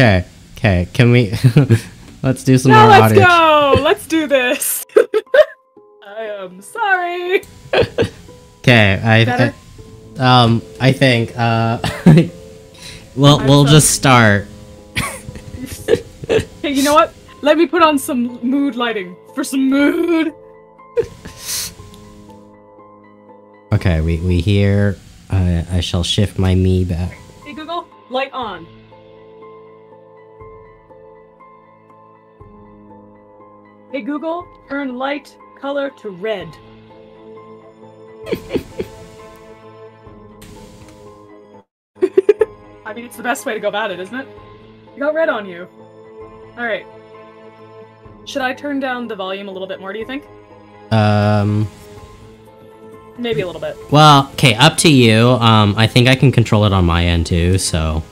Okay, okay, can we let's do some Now more let's audio. go! Let's do this! I am sorry! Okay, I? I um I think uh we'll I'm we'll so- just start. Hey, you know what? Let me put on some mood lighting. For some mood! Okay, we we hear uh, I shall shift my me back. Hey Google, light on. Hey Google, turn light color to red. I mean, it's the best way to go about it, isn't it? You got red on you. Alright. Should I turn down the volume a little bit more, do you think? Um Maybe a little bit. well, okay, up to you. Um I think I can control it on my end too, so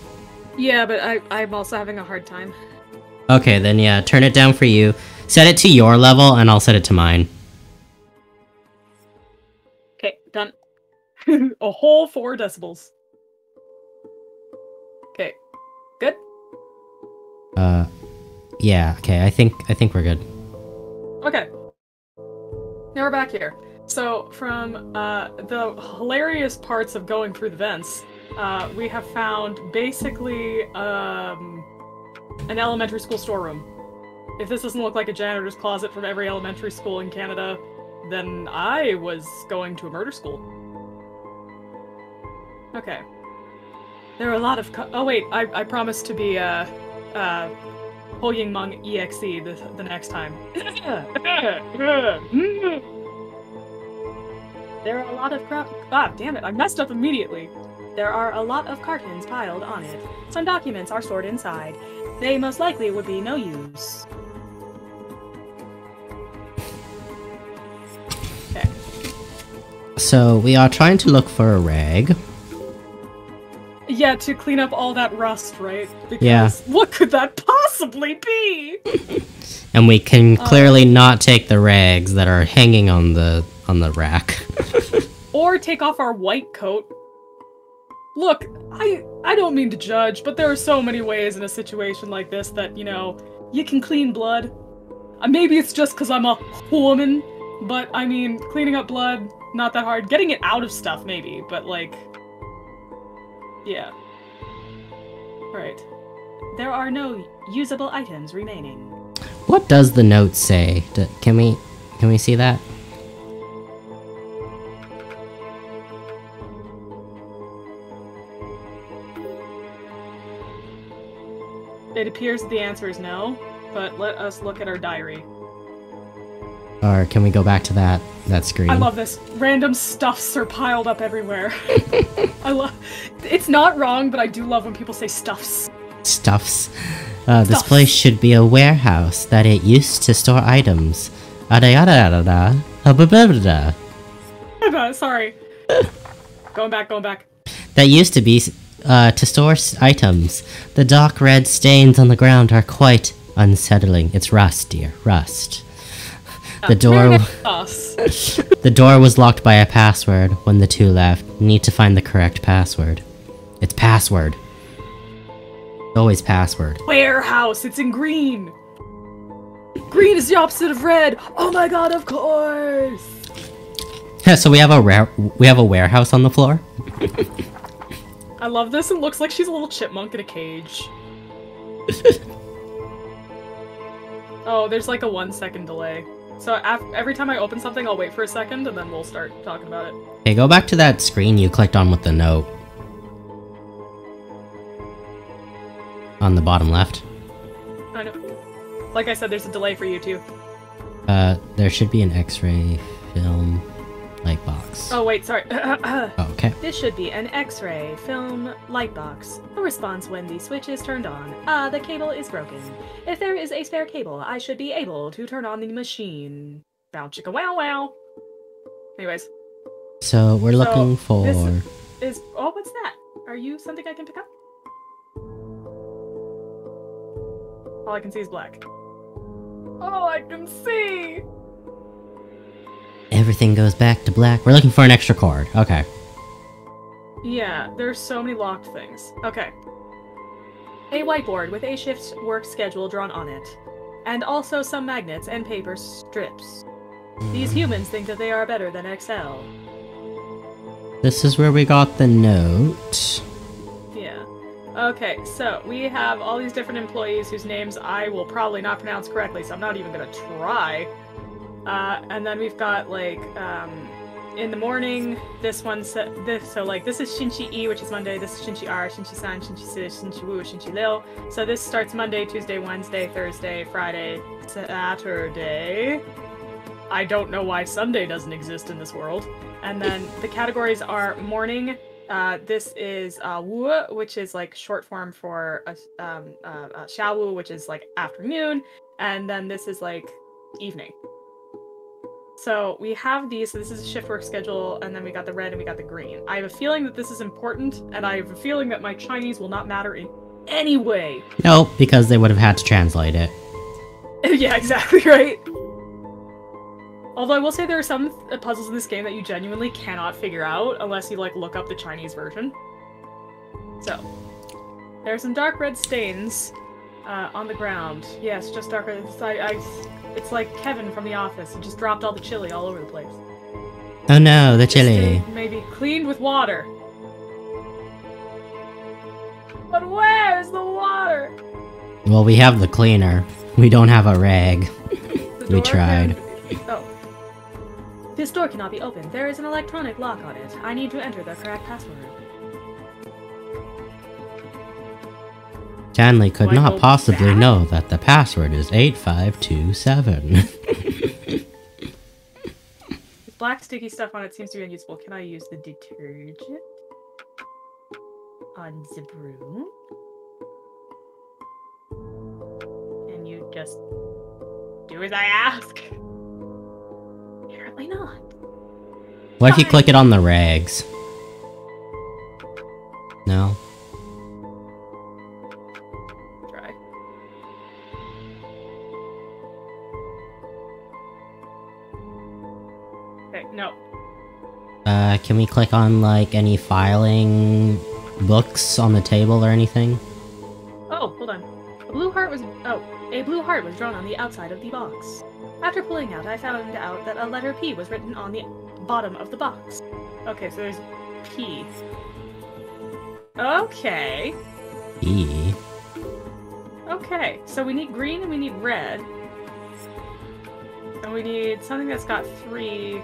Yeah, but I, I'm also having a hard time. Okay, then yeah, turn it down for you. Set it to your level and I'll set it to mine. Okay, done. a whole four decibels. Okay, good. Uh yeah, okay, I think I think we're good. Okay. Now we're back here. So, from uh, the hilarious parts of going through the vents, uh, we have found basically um, an elementary school storeroom. If this doesn't look like a janitor's closet from every elementary school in Canada, then I was going to a murder school. Okay. There are a lot of. Co- oh wait, I I promised to be uh uh Ho Ying EXE the, the next time. there are a lot of crap. Ah, damn it, I messed up immediately. There are a lot of cartons piled on it. Some documents are stored inside. They most likely would be no use. So we are trying to look for a rag. Yeah, to clean up all that rust, right? Because Yeah. what could that possibly be? And we can Uh, clearly not take the rags that are hanging on the on the rack. or take off our white coat. Look, I I don't mean to judge, but there are so many ways in a situation like this that, you know, you can clean blood. Uh, maybe it's just cuz I'm a woman, but I mean, cleaning up blood not that hard. Getting it out of stuff maybe, but like yeah. Right. There are no usable items remaining. What does the note say? D- can we can we see that? It appears the answer is no, but let us look at our diary. Or can we go back to that that screen? I love this. Random stuffs are piled up everywhere. I love. It's not wrong, but I do love when people say stuffs. stuffs. Uh, this place should be a warehouse that it used to store items. Ada yada yada da. Hubba bubba. Sorry. going back, going back. That used to be uh, to store items. The dark red stains on the ground are quite unsettling. It's rust, dear, rust. The door, the door was locked by a password. When the two left, need to find the correct password. It's password. Always password. Warehouse. It's in green. Green is the opposite of red. Oh my god! Of course. Yeah, so we have a rare, we have a warehouse on the floor. I love this. It looks like she's a little chipmunk in a cage. oh, there's like a one second delay. So af- every time I open something, I'll wait for a second and then we'll start talking about it. Okay, go back to that screen you clicked on with the note. On the bottom left. I know. Like I said, there's a delay for you too. Uh, there should be an X-ray film light box. Oh wait, sorry. Oh, okay. this should be an X-ray film light box. A response when the switch is turned on. Ah, the cable is broken. If there is a spare cable, I should be able to turn on the machine. Bow chicka wow wow. Anyways, So we're So, looking for. this- is oh what's that? Are you something I can pick up? All I can see is black. Oh, I can see. Everything goes back to black. We're looking for an extra cord. Okay. Yeah, there's so many locked things. Okay. a whiteboard with a shift work schedule drawn on it, and also some magnets and paper strips. These humans think that they are better than Excel. This is where we got the note. Yeah. Okay, so we have all these different employees whose names I will probably not pronounce correctly, so I'm not even gonna try. Uh, and then we've got like um, in the morning, this one's this so like this is Shinchi E, which is Monday. This is Shinchi R, Shinchi San, Shinchi Si, Shinchi Wu, Shinchi Lil. So this starts Monday, Tuesday, Wednesday, Thursday, Friday, Saturday. I don't know why Sunday doesn't exist in this world. And then the categories are morning. Uh, this is uh, Wu, which is like short form for a, um, uh, uh, Xiao Wu, which is like afternoon. And then this is like evening. So we have these. So this is a shift work schedule, and then we got the red and we got the green. I have a feeling that this is important, and I have a feeling that my Chinese will not matter in any way. No, because they would have had to translate it. yeah, exactly right. Although I will say there are some puzzles in this game that you genuinely cannot figure out unless you like look up the Chinese version. So, there are some dark red stains uh, on the ground. Yes, just dark red. I, I, it's like Kevin from The Office. He just dropped all the chili all over the place. Oh no, the chili. Maybe cleaned with water. But where's the water? Well, we have the cleaner. We don't have a rag. we tried. Oh. This door cannot be opened. There is an electronic lock on it. I need to enter the correct password. Stanley could not possibly know that the password is 8527. Black sticky stuff on it seems to be unuseful. Can I use the detergent? On the broom? Can you just do as I ask? Apparently not. What if you click it on the rags? No? Okay, no. Uh, can we click on, like, any filing books on the table or anything? Oh, hold on. A blue heart was- oh, a blue heart was drawn on the outside of the box. After pulling out, I found out that a letter P was written on the bottom of the box. Okay, so there's P. Okay. P. Okay, so we need green and we need red. And we need something that's got three.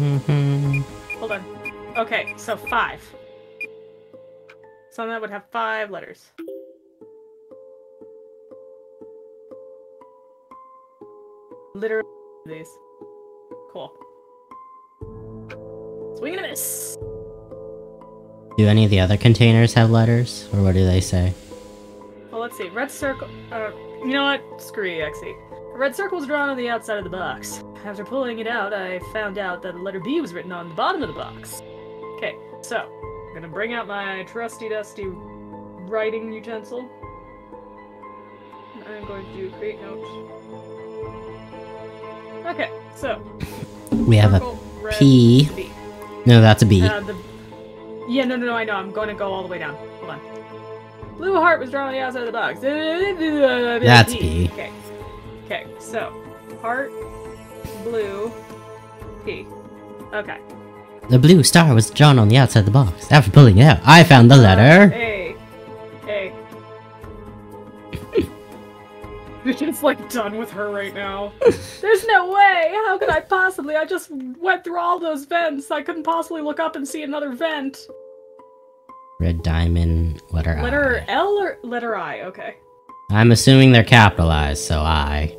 Mm-hmm. Hold on. Okay, so five. Something that would have five letters. Literally these. Cool. Swing and a miss. Do any of the other containers have letters, or what do they say? Well, let's see. Red circle. Uh, you know what? Screw you, Exy. A red circle was drawn on the outside of the box. After pulling it out, I found out that the letter B was written on the bottom of the box. Okay, so I'm gonna bring out my trusty dusty writing utensil. I'm going to create notes. Okay, so. We have a P. No, that's a B. Uh, the... Yeah, no, no, no, I know. I'm going to go all the way down. Hold on. Blue heart was drawn on the outside of the box. That's B. Okay. Okay, so. Heart, blue, P. Okay. The blue star was drawn on the outside of the box. After pulling it out, I found the uh, letter. A. A. You're just like done with her right now. There's no way! How could I possibly? I just went through all those vents. I couldn't possibly look up and see another vent. Red diamond, letter, letter I. L or letter I? Okay. I'm assuming they're capitalized, so I.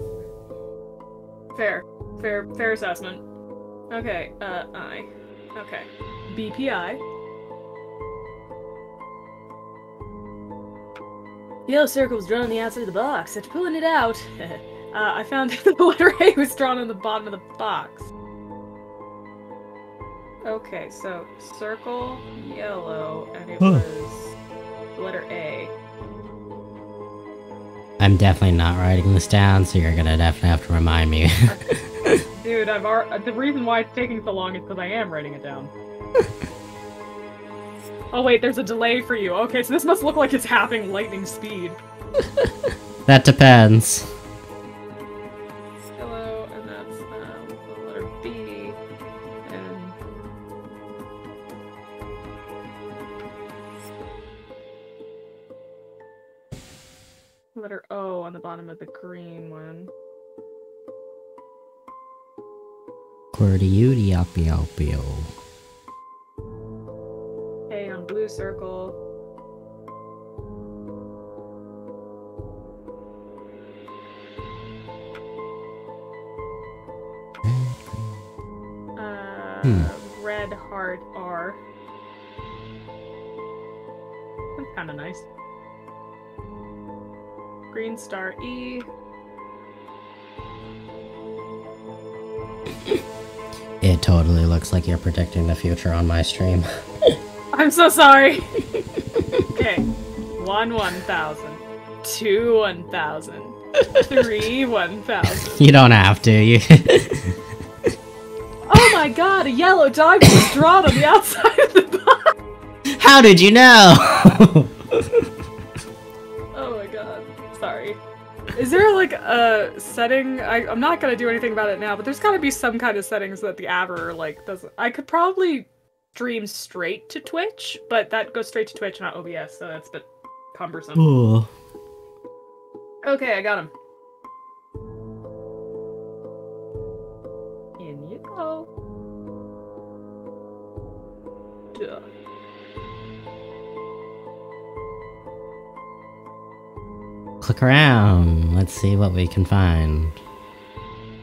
Fair. Fair fair assessment. Okay, uh I. Okay. BPI. Yellow circle was drawn on the outside of the box. After pulling it out, uh, I found the letter A was drawn on the bottom of the box. Okay, so circle, yellow, and it huh. was the letter A. I'm definitely not writing this down, so you're gonna definitely have to remind me. Dude, I've ar- the reason why it's taking so long is because I am writing it down. Oh wait, there's a delay for you. Okay, so this must look like it's happening lightning speed. That depends. Hello, and that's um, the letter B, and letter O on the bottom of the green one. Quirty opio. A on blue circle. Uh, Hmm. Red heart R. That's kind of nice. Green star E. It totally looks like you're predicting the future on my stream. I'm so sorry. okay. One one thousand. Two one thousand. Three one thousand. you don't have to. You. Oh my god, a yellow dog was drawn on the outside of the box. How did you know? Is there like a setting? I, I'm not gonna do anything about it now, but there's gotta be some kind of settings that the Aver like doesn't. I could probably stream straight to Twitch, but that goes straight to Twitch, not OBS, so that's a bit cumbersome. Ooh. Okay, I got him. In you go. Duh. Click around. Let's see what we can find.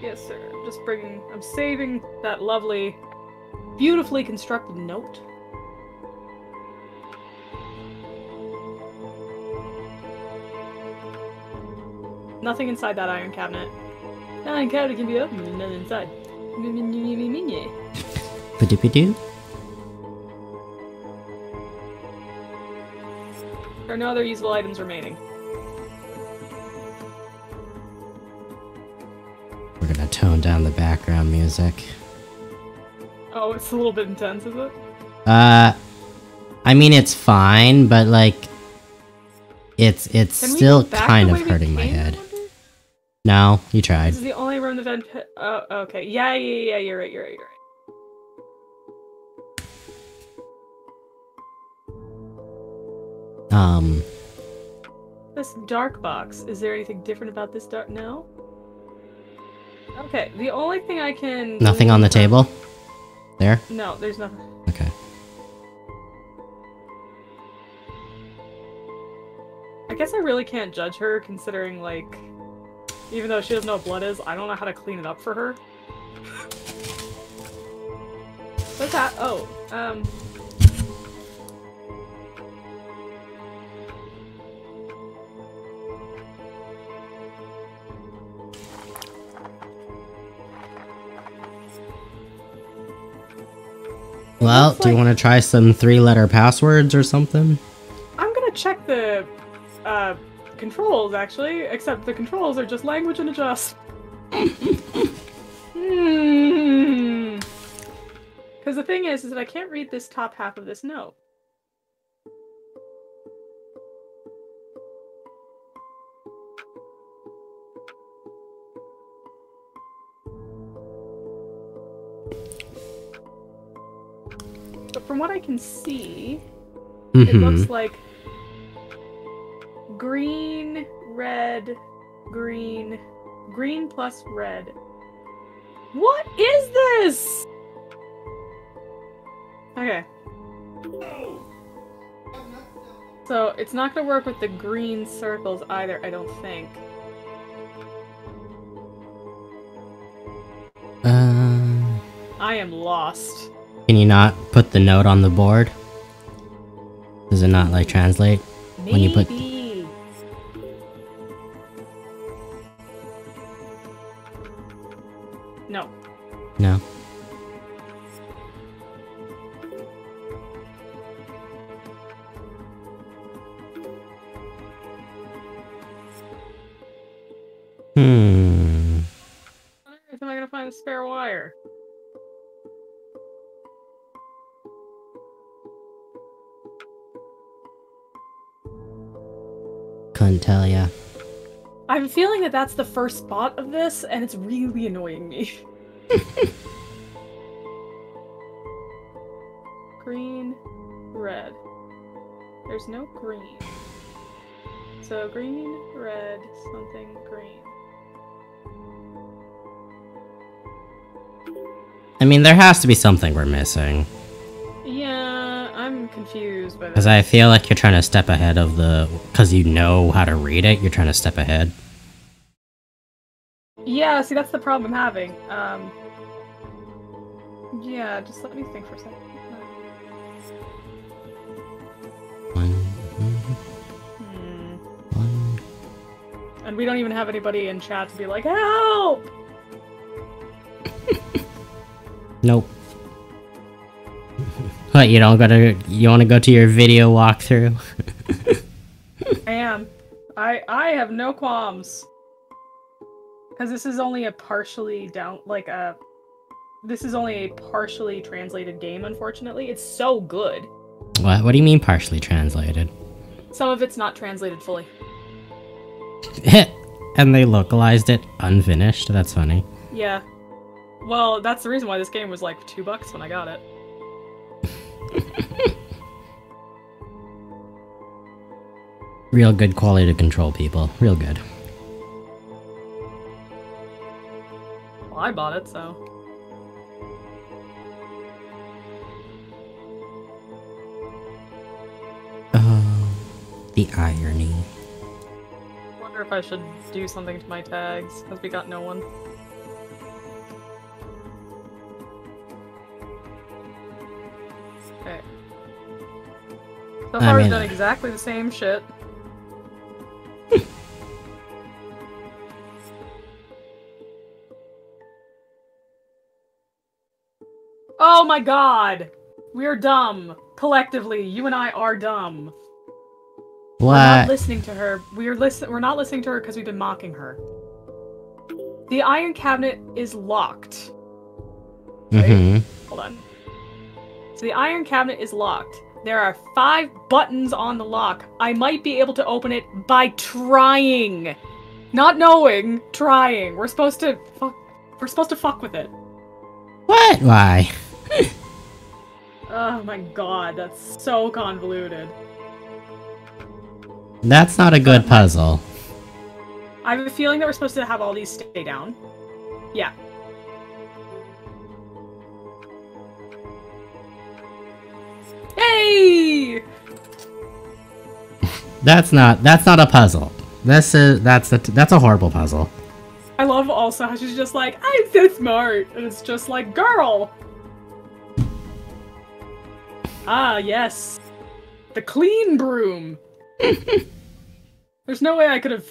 Yes, sir. I'm just bringing. I'm saving that lovely, beautifully constructed note. Nothing inside that iron cabinet. Iron cabinet can be opened and nothing inside. There are no other usable items remaining. Tone down the background music. Oh, it's a little bit intense, is it? Uh, I mean it's fine, but like, it's it's Can still kind of hurting my head. No, you tried. This is the only room the vent. Oh, okay. Yeah, yeah, yeah. You're right. You're right. You're right. Um, This dark box. Is there anything different about this dark? No. Okay. The only thing I can. nothing on the table. There. No, there's nothing. Okay. I guess I really can't judge her considering like, even though she doesn't know what blood is, I don't know how to clean it up for her. What's that? Oh, um. Well, do you want to try some three-letter passwords or something? I'm gonna check the uh, controls actually, except the controls are just language and adjust. Hmm. Because the thing is, is that I can't read this top half of this note. From what I can see, it Mm-hmm. looks like green, red, green, green plus red. What is this? Okay. So it's not gonna work with the green circles either, I don't think. Uh, I am lost. Can you not put the note on the board? Does it not like translate? Maybe. When you put- No. No. Hmm. Where am I gonna find a spare wire? Couldn't tell ya. I'm feeling that that's the first spot of this, and it's really annoying me. green, red. There's no green. So green, red, something green. I mean, there has to be something we're missing. Confused by Because. I feel like you're trying to step ahead of the. Because you know how to read it, you're trying to step ahead. Yeah, see, that's the problem I'm having. Um, yeah, just let me think for a second. One, Hmm. one. And we don't even have anybody in chat to be like, help! Nope. What, you don't gotta. You wanna go to your video walkthrough? I am. I I have no qualms. Because this is only a partially down, like a. This is only a partially translated game, unfortunately. It's so good. What? What do you mean partially translated? Some of it's not translated fully. and they localized it unfinished? That's funny. Yeah. Well, that's the reason why this game was like two bucks when I got it. Real good quality to control people. Real good. Well, I bought it, so. Oh, the irony. wonder if I should do something to my tags, because we got no one. Okay. So I far, we've done exactly the same shit. oh my god! We're dumb. Collectively, you and I are dumb. We're not listening to her. We're listen. We're not listening to her because we've been mocking her. The iron cabinet is locked. Mm-hmm. Hold on. So the iron cabinet is locked. There are five buttons on the lock. I might be able to open it by trying, not knowing, trying. We're supposed to fuck. We're supposed to fuck with it. What? Why? Oh my god, that's so convoluted. That's not a good puzzle. I have a feeling that we're supposed to have all these stay down. Yeah. Hey! That's not. That's not a puzzle. This is. That's a. That's a horrible puzzle. I love also how she's just like, I'm so smart. And it's just like, girl! ah, yes. The clean broom. There's no way I could have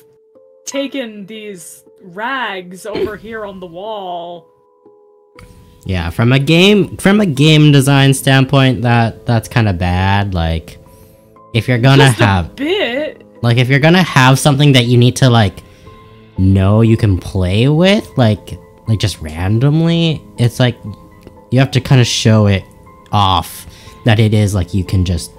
taken these rags over here on the wall. Yeah, from a game from a game design standpoint, that that's kind of bad. Like, if you're gonna Just a have bit. like if you're gonna have something that you need to like know you can play with, like like just randomly, it's like you have to kind of show it off that it is like you can just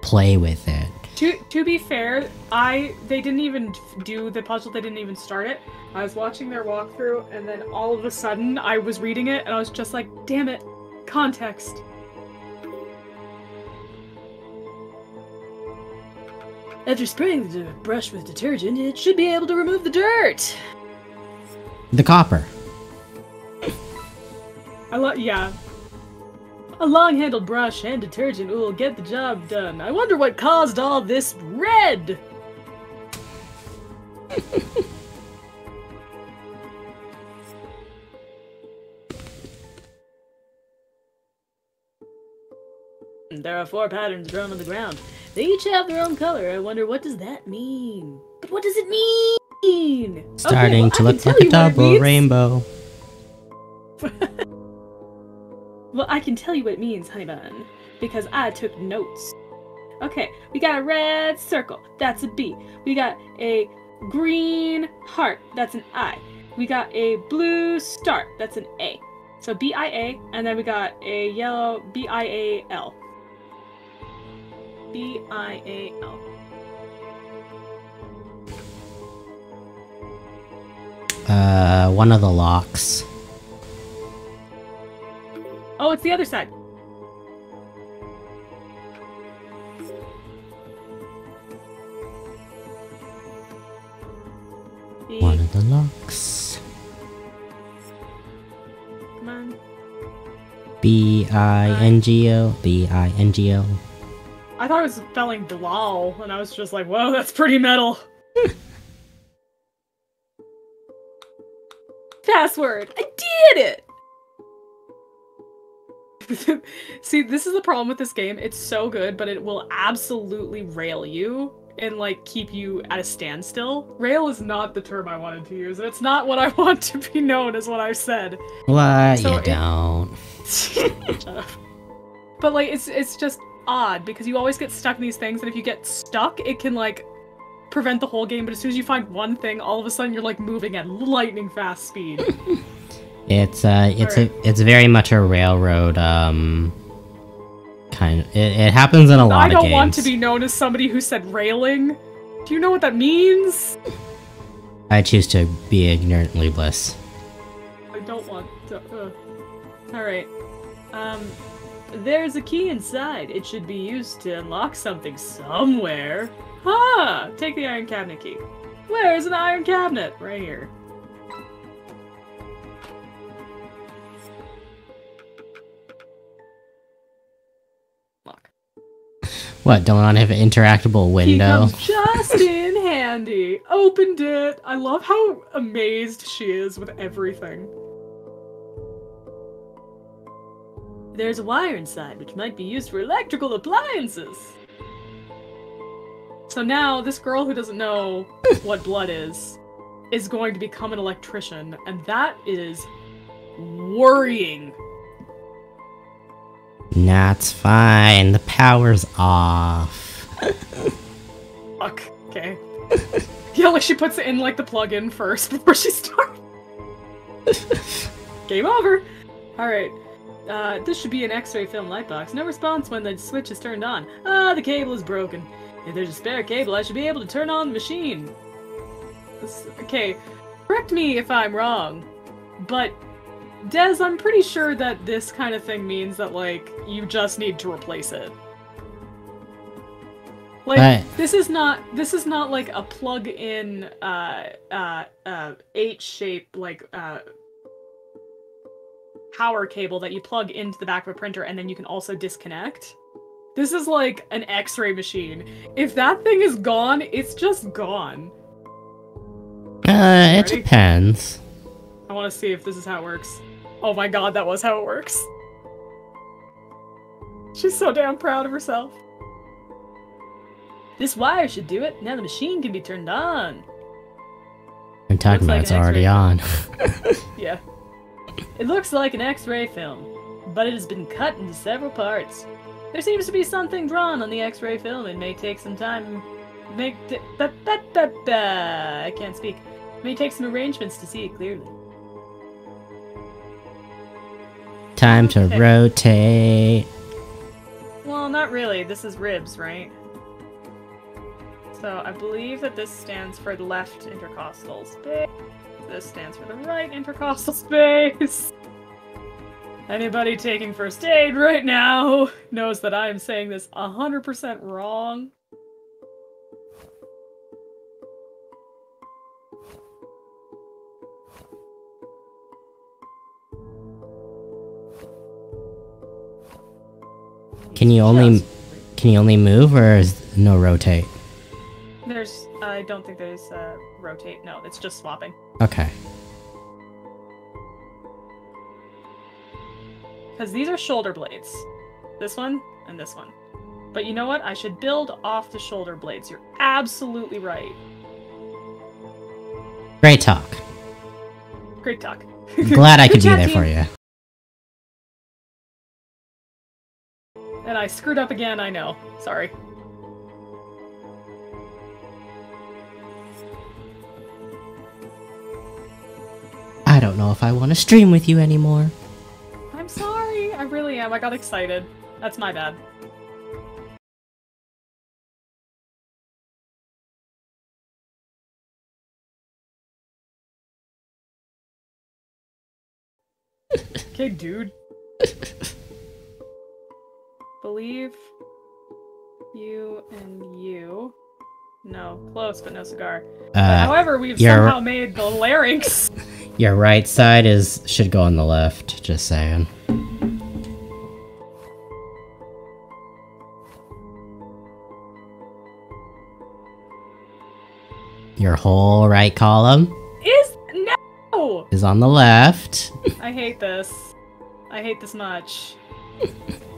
play with it. To to be fair, I they didn't even do the puzzle. They didn't even start it. I was watching their walkthrough, and then all of a sudden, I was reading it, and I was just like, "Damn it, context." After spraying the brush with detergent, it should be able to remove the dirt. The copper. I love, yeah. A long-handled brush and detergent will get the job done. I wonder what caused all this red. There are four patterns drawn on the ground. They each have their own color. I wonder what does that mean? But what does it mean? Okay, Starting well, to look like a tell you what it double rainbow. Well, I can tell you what it means, honey bun, because I took notes. Okay, we got a red circle. That's a B. We got a green heart. That's an I. We got a blue star. That's an A. So B I A, and then we got a yellow B I A L. B I A L. Uh, one of the locks. Oh, it's the other side. One of the locks. Come on. B I N G O. B I N G O. I thought it was spelling Bilal, and I was just like, whoa, that's pretty metal. Password. I did it! See, this is the problem with this game. It's so good, but it will absolutely rail you and like keep you at a standstill. Rail is not the term I wanted to use, and it's not what I want to be known as what I've said. What? So you it- don't. Shut up. But like it's it's just odd because you always get stuck in these things and if you get stuck it can like prevent the whole game but as soon as you find one thing all of a sudden you're like moving at lightning fast speed. It's uh, it's a, it's very much a railroad um, kind. Of, it, it happens in a lot I of games. I don't want to be known as somebody who said railing. Do you know what that means? I choose to be ignorantly bliss. I don't want to. Uh. All right. Um, there's a key inside. It should be used to unlock something somewhere. Ah, take the iron cabinet key. Where's an iron cabinet? Right here. What? Don't I have an interactable Key window? comes just in handy. Opened it. I love how amazed she is with everything. There's a wire inside, which might be used for electrical appliances. So now, this girl who doesn't know what blood is, is going to become an electrician, and that is worrying. That's fine. The power's off. Fuck. Okay. yeah, like she puts it in like the plug-in first before she starts. Game over. All right. Uh, this should be an X-ray film light box. No response when the switch is turned on. Ah, the cable is broken. If there's a spare cable, I should be able to turn on the machine. This- okay, correct me if I'm wrong, but Des, I'm pretty sure that this kind of thing means that like you just need to replace it. Like Right. this is not this is not like a plug-in uh uh uh H shape like uh power cable that you plug into the back of a printer and then you can also disconnect. This is like an X-ray machine. If that thing is gone, it's just gone. Uh, it Ready? depends. I want to see if this is how it works. Oh my god, that was how it works. She's so damn proud of herself. This wire should do it. Now the machine can be turned on. I'm talking Looks like about it's an already on. Yeah. It looks like an X-ray film, but it has been cut into several parts. There seems to be something drawn on the X-ray film. It may take some time. Make t- ba- ba- ba- ba- I can't speak. It may take some arrangements to see it clearly. Time to Okay. rotate. Well, not really. This is ribs, right? So I believe that this stands for the left intercostal space. This stands for the right intercostal space. Anybody taking first aid right now knows that I am saying this 100% wrong. Can you only can you only move or is no rotate? There's. I don't think there's uh, rotate. No, it's just swapping. Okay. Because these are shoulder blades. This one and this one. But you know what? I should build off the shoulder blades. You're absolutely right. Great talk. Great talk. Glad I could be there team. for you. And I screwed up again, I know. Sorry. I don't know if I want to stream with you anymore. I'm sorry. I really am. I got excited. That's my bad. okay, dude. Believe you and you. No, close, but no cigar. Uh, however, we've somehow made the larynx. your right side is should go on the left. Just saying. Your whole right column Is no. is on the left. I hate this. I hate this much.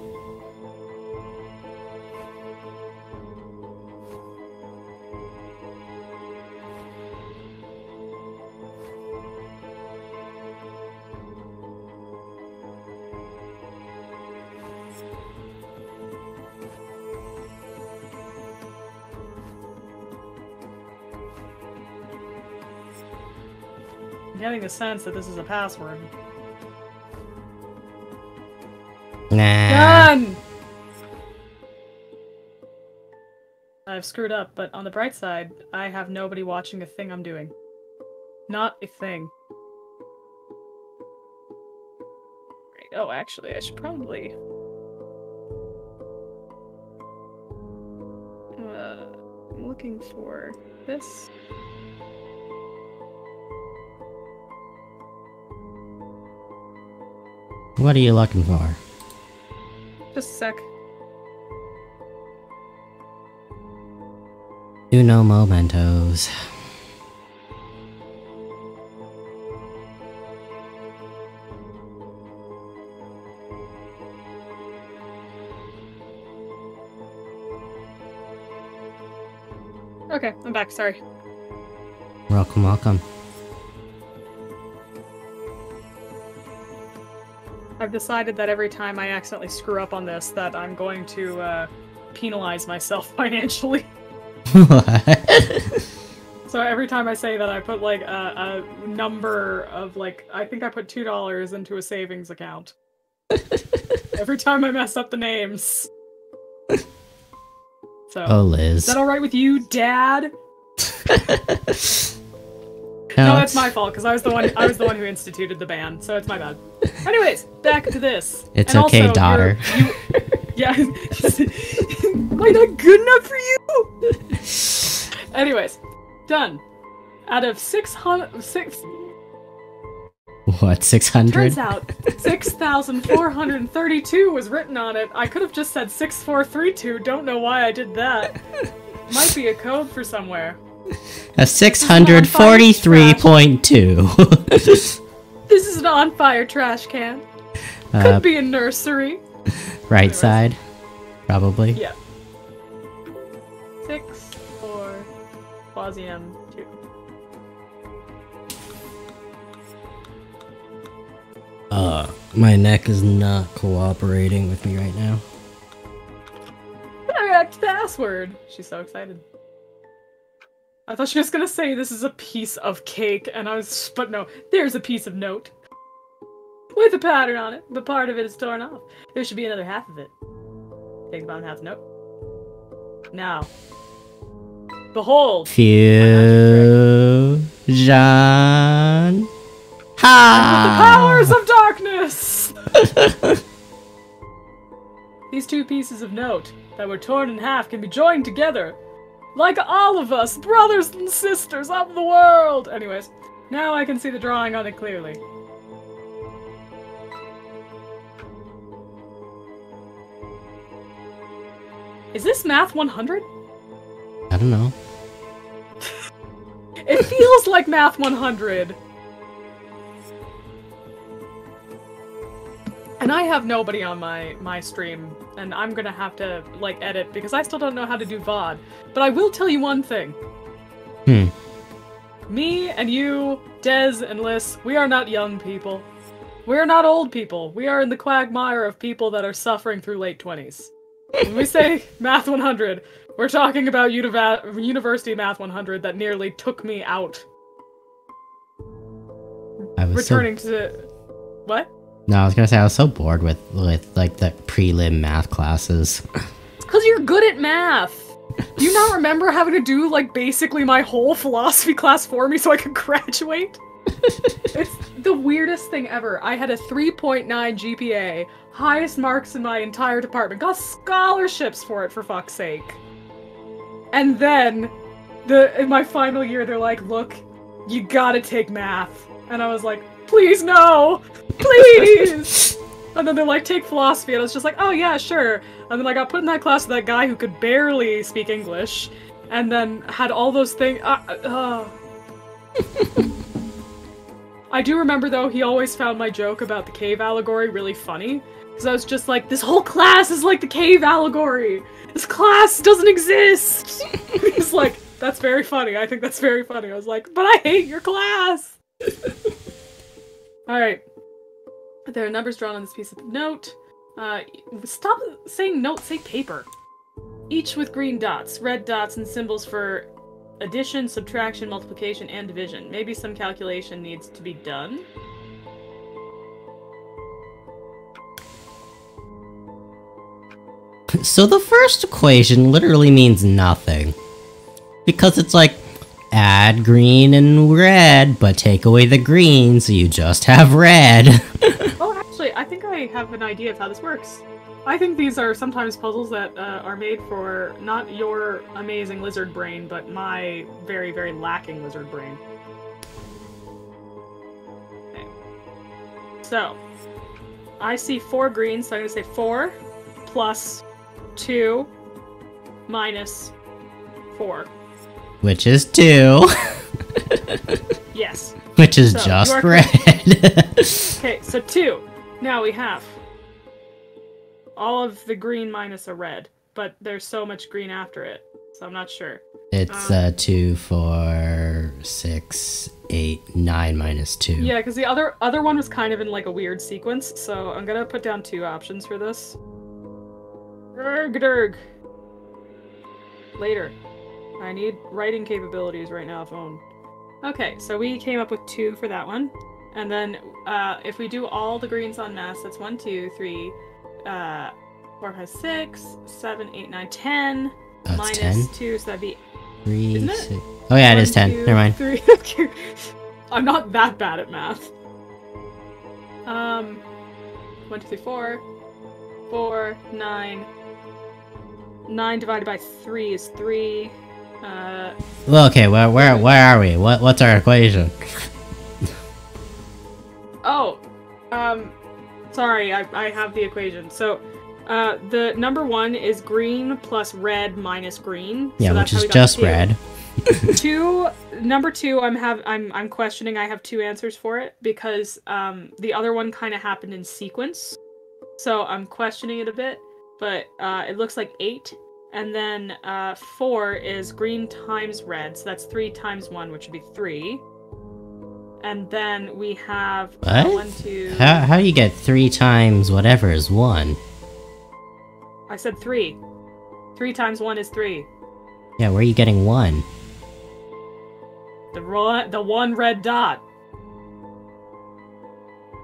getting the sense that this is a password. Nah. Done! I've screwed up, but on the bright side, I have nobody watching a thing I'm doing. Not a thing. Great. Oh, actually, I should probably. Uh, I'm looking for this. What are you looking for? Just a sec. Uno momentos. Okay, I'm back. Sorry. Welcome, welcome. I've decided that every time I accidentally screw up on this, that I'm going to uh, penalize myself financially. So every time I say that, I put like a, a number of like I think I put two dollars into a savings account. every time I mess up the names. So oh, Liz. is that all right with you, Dad? No, it's my fault because I was the one I was the one who instituted the ban, so it's my bad. Anyways, back to this. It's And okay, also, daughter. you're- yeah. Am I not good enough for you? Anyways, done. Out of 600, six, What, 600? turns out 6,432 was written on it. I could have just said 6432. Don't know why I did that. Might be a code for somewhere. A 643.2. This is an on fire trash can. Could uh, be a nursery. right side, probably. Yeah. Six, four, Quasium, two. Uh, my neck is not cooperating with me right now. Correct password. She's so excited. I thought she was gonna say this is a piece of cake, and I was, but no, there's a piece of note with a pattern on it, but part of it is torn off. There should be another half of it. Take the bottom half note. Now, behold, Fusion. the powers of darkness. These two pieces of note that were torn in half can be joined together. Like all of us, brothers and sisters of the world! Anyways, now I can see the drawing on it clearly. Is this Math 100? I don't know. It feels like Math 100. And I have nobody on my my stream, and I'm gonna have to like edit because I still don't know how to do VOD. But I will tell you one thing: Hmm. me and you, Dez and Liz, we are not young people. We are not old people. We are in the quagmire of people that are suffering through late twenties. When we say Math 100, we're talking about univa- University Math 100 that nearly took me out. I was so- Returning to what? No, I was gonna say I was so bored with with like the prelim math classes. Because you're good at math. Do you not remember having to do like basically my whole philosophy class for me so I could graduate? it's the weirdest thing ever. I had a 3.9 GPA, highest marks in my entire department, got scholarships for it for fuck's sake. And then the in my final year they're like, "Look, you got to take math." And I was like, "Please no. Please." and then they're like, "Take philosophy." And I was just like, "Oh yeah, sure." And then I got put in that class with that guy who could barely speak English and then had all those things uh, uh. I do remember though he always found my joke about the cave allegory really funny because I was just like, this whole class is like the cave allegory. This class doesn't exist. He's like, that's very funny. I think that's very funny. I was like, but I hate your class. All right. There are numbers drawn on this piece of note. Uh, stop saying note. Say paper. Each with green dots, red dots, and symbols for addition, subtraction, multiplication, and division. Maybe some calculation needs to be done. So the first equation literally means nothing. Because it's like, add green and red, but take away the green, so you just have red. oh, actually, I think I have an idea of how this works. I think these are sometimes puzzles that uh, are made for not your amazing lizard brain, but my very, very lacking lizard brain. Okay. So, I see four greens, so I'm going to say four plus two minus four. Which is two. yes. Which is so, just red. okay, so two. Now we have all of the green minus a red, but there's so much green after it, so I'm not sure. It's um, uh two, four, six, eight, nine minus two. Yeah, because the other other one was kind of in like a weird sequence, so I'm gonna put down two options for this. Erg Later. I need writing capabilities right now, phone. Okay, so we came up with two for that one. And then uh, if we do all the greens on mass, that's one, two, three, uh, 4, 5, 6, 7, 8, 9, 10. That's minus 10? 2, so that'd be. 3, Isn't six. It? Oh, yeah, One, it is 10. Two, Never mind. Three. I'm not that bad at math. Um, 1, 2, 3, 4. 4, 9. 9 divided by 3 is 3. Uh, well, okay, where, where, where are we? What, what's our equation? oh, um, Sorry, I, I have the equation. So, uh, the number one is green plus red minus green. Yeah, so which is just red. two number two i'm have i'm i'm questioning i have two answers for it because um the other one kind of happened in sequence so i'm questioning it a bit but uh it looks like eight and then uh four is green times red so that's three times one which would be three and then we have what? one, two. How how do you get three times whatever is one? I said three. Three times one is three. Yeah, where are you getting one? The ro- the one red dot.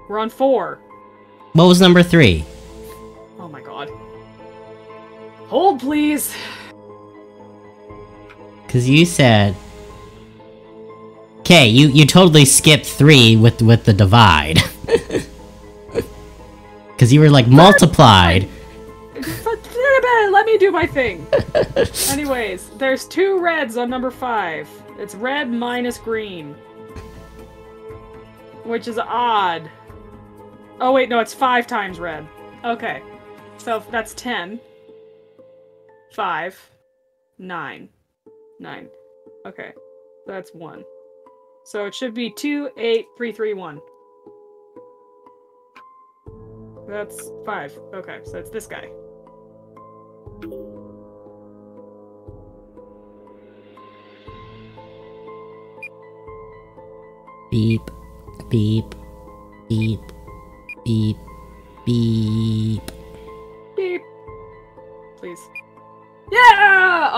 We're on four. What was number three? Oh my god. Hold, please. Because you said Okay, you you totally skipped three with with the divide. Because you were like multiplied. Let me do my thing. Anyways, there's two reds on number five. It's red minus green. Which is odd. Oh wait, no, it's five times red. Okay. So that's ten. Five. Nine. Nine. Okay. That's one. So it should be 28331. That's 5. Okay, so it's this guy. Beep, beep, beep, beep. Beep.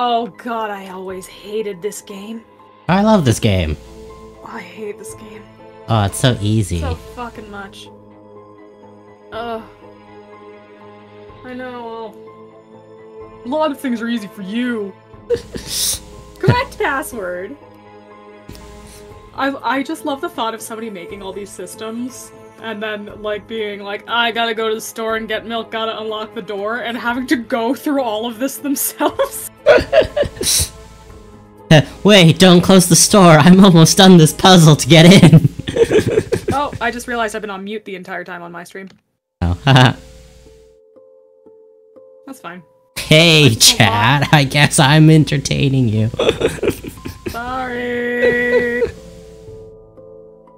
Oh god, I always hated this game. I love this game. I hate this game. Oh, it's so easy. So fucking much. Ugh. I know. A lot of things are easy for you. Correct password. I I just love the thought of somebody making all these systems and then like being like, I gotta go to the store and get milk, gotta unlock the door, and having to go through all of this themselves. Wait, don't close the store. I'm almost done this puzzle to get in. oh, I just realized I've been on mute the entire time on my stream. oh, haha. That's fine. hey, chat. I guess I'm entertaining you. Sorry.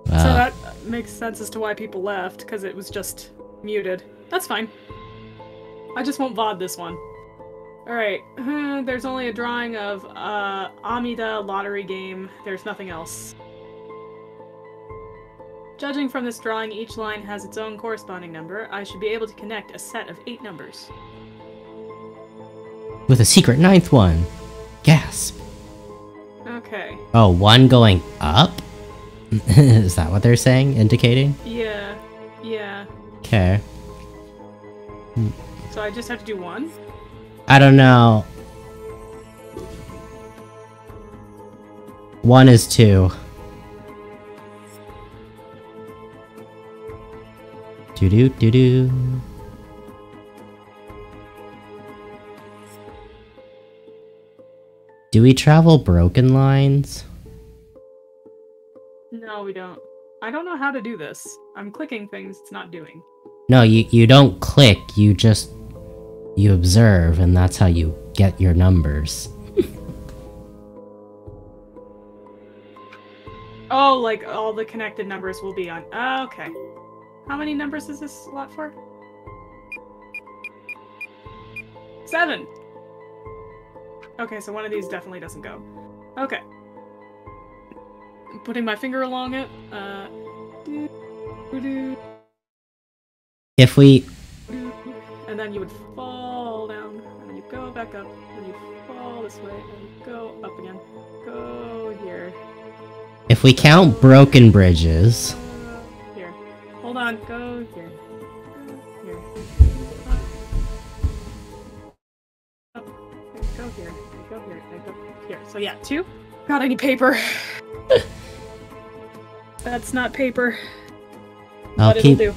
so that makes sense as to why people left, because it was just muted. That's fine. I just won't VOD this one. Alright, uh, there's only a drawing of uh, Amida lottery game. There's nothing else. Judging from this drawing, each line has its own corresponding number. I should be able to connect a set of eight numbers. With a secret ninth one. Gasp. Okay. Oh, one going up? Is that what they're saying? Indicating? Yeah. Yeah. Okay. So I just have to do one? I don't know. One is two. Do do do do. Do we travel broken lines? No, we don't. I don't know how to do this. I'm clicking things it's not doing. No, you you don't click. You just you observe, and that's how you get your numbers. Oh, like all the connected numbers will be on. Uh, okay. How many numbers is this slot for? Seven. Okay, so one of these definitely doesn't go. Okay. I'm putting my finger along it. Uh. If we And then you would fall down, and then you go back up, and you fall this way, and go up again. Go here. if we count broken bridges, Uh, Here. Hold on. Go here. Go here. Up. Up. Go here. Go here. Go here. So yeah, two. Got any paper? That's not paper. I'll but it'll keep do.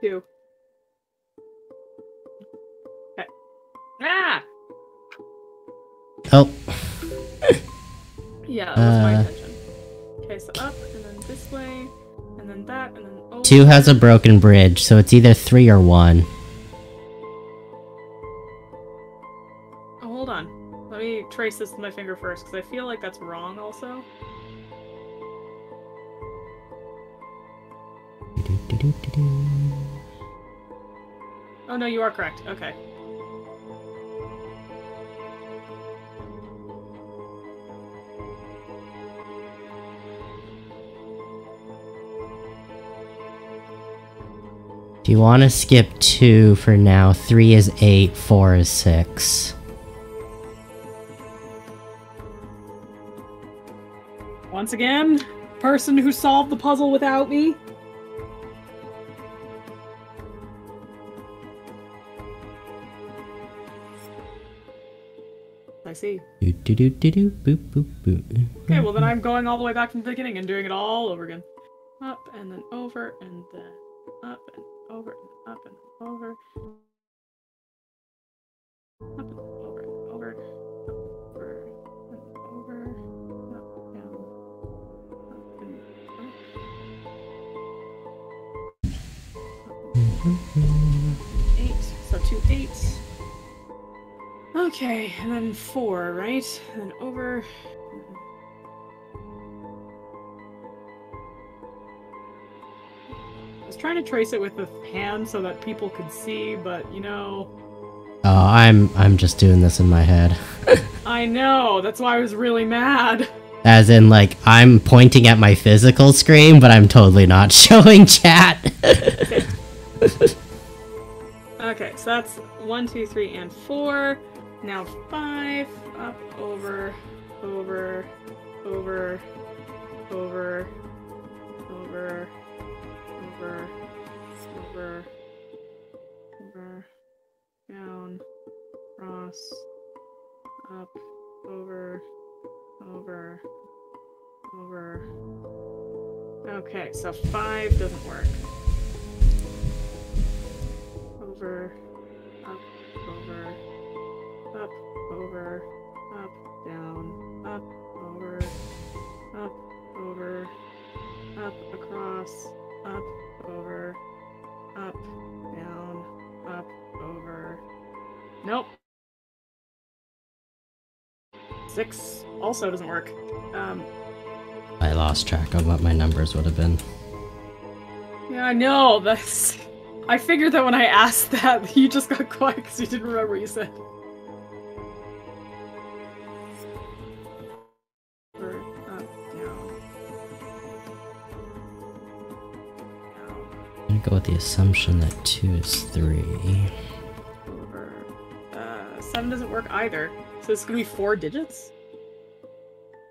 Two. Okay. Ah! Oh, Yeah, that was my Uh. intention. Okay, so up, and then this way, and then that, and then over. two has a broken bridge, so it's either three or one. Oh, hold on. Let me trace this with my finger first, because I feel like that's wrong also. Oh no, you are correct. Okay. Do you want to skip two for now? Three is eight, four is six. Once again, person who solved the puzzle without me. I see. Do do do boop boop boop. Okay, well then I'm going all the way back from the beginning and doing it all over again. Up and then over and then up and over and up and over. Up and over and over. Up, over and over. Up, down. Up and up. Eight. So two eights. Okay, and then four, right? And then over. I was trying to trace it with the hand so that people could see, but you know, Oh, I'm I'm just doing this in my head. I know. That's why I was really mad. As in, like, I'm pointing at my physical screen, but I'm totally not showing chat. Okay, so that's one, two, three, and four. Now five. Up, over, over, over, over, over, over, over, over, down, cross, up, over, over, over. Okay, so five doesn't work. Over, up, over, up, over, up, down, up, over, up, over, up, across, up, over, up, down, up, over. Nope. Six also doesn't work. Um, I lost track of what my numbers would have been. yeah, I know. That's. I figured that when I asked that, you just got quiet because you didn't remember what you said. Go with the assumption that two is three. Uh, seven doesn't work either. So it's gonna be four digits?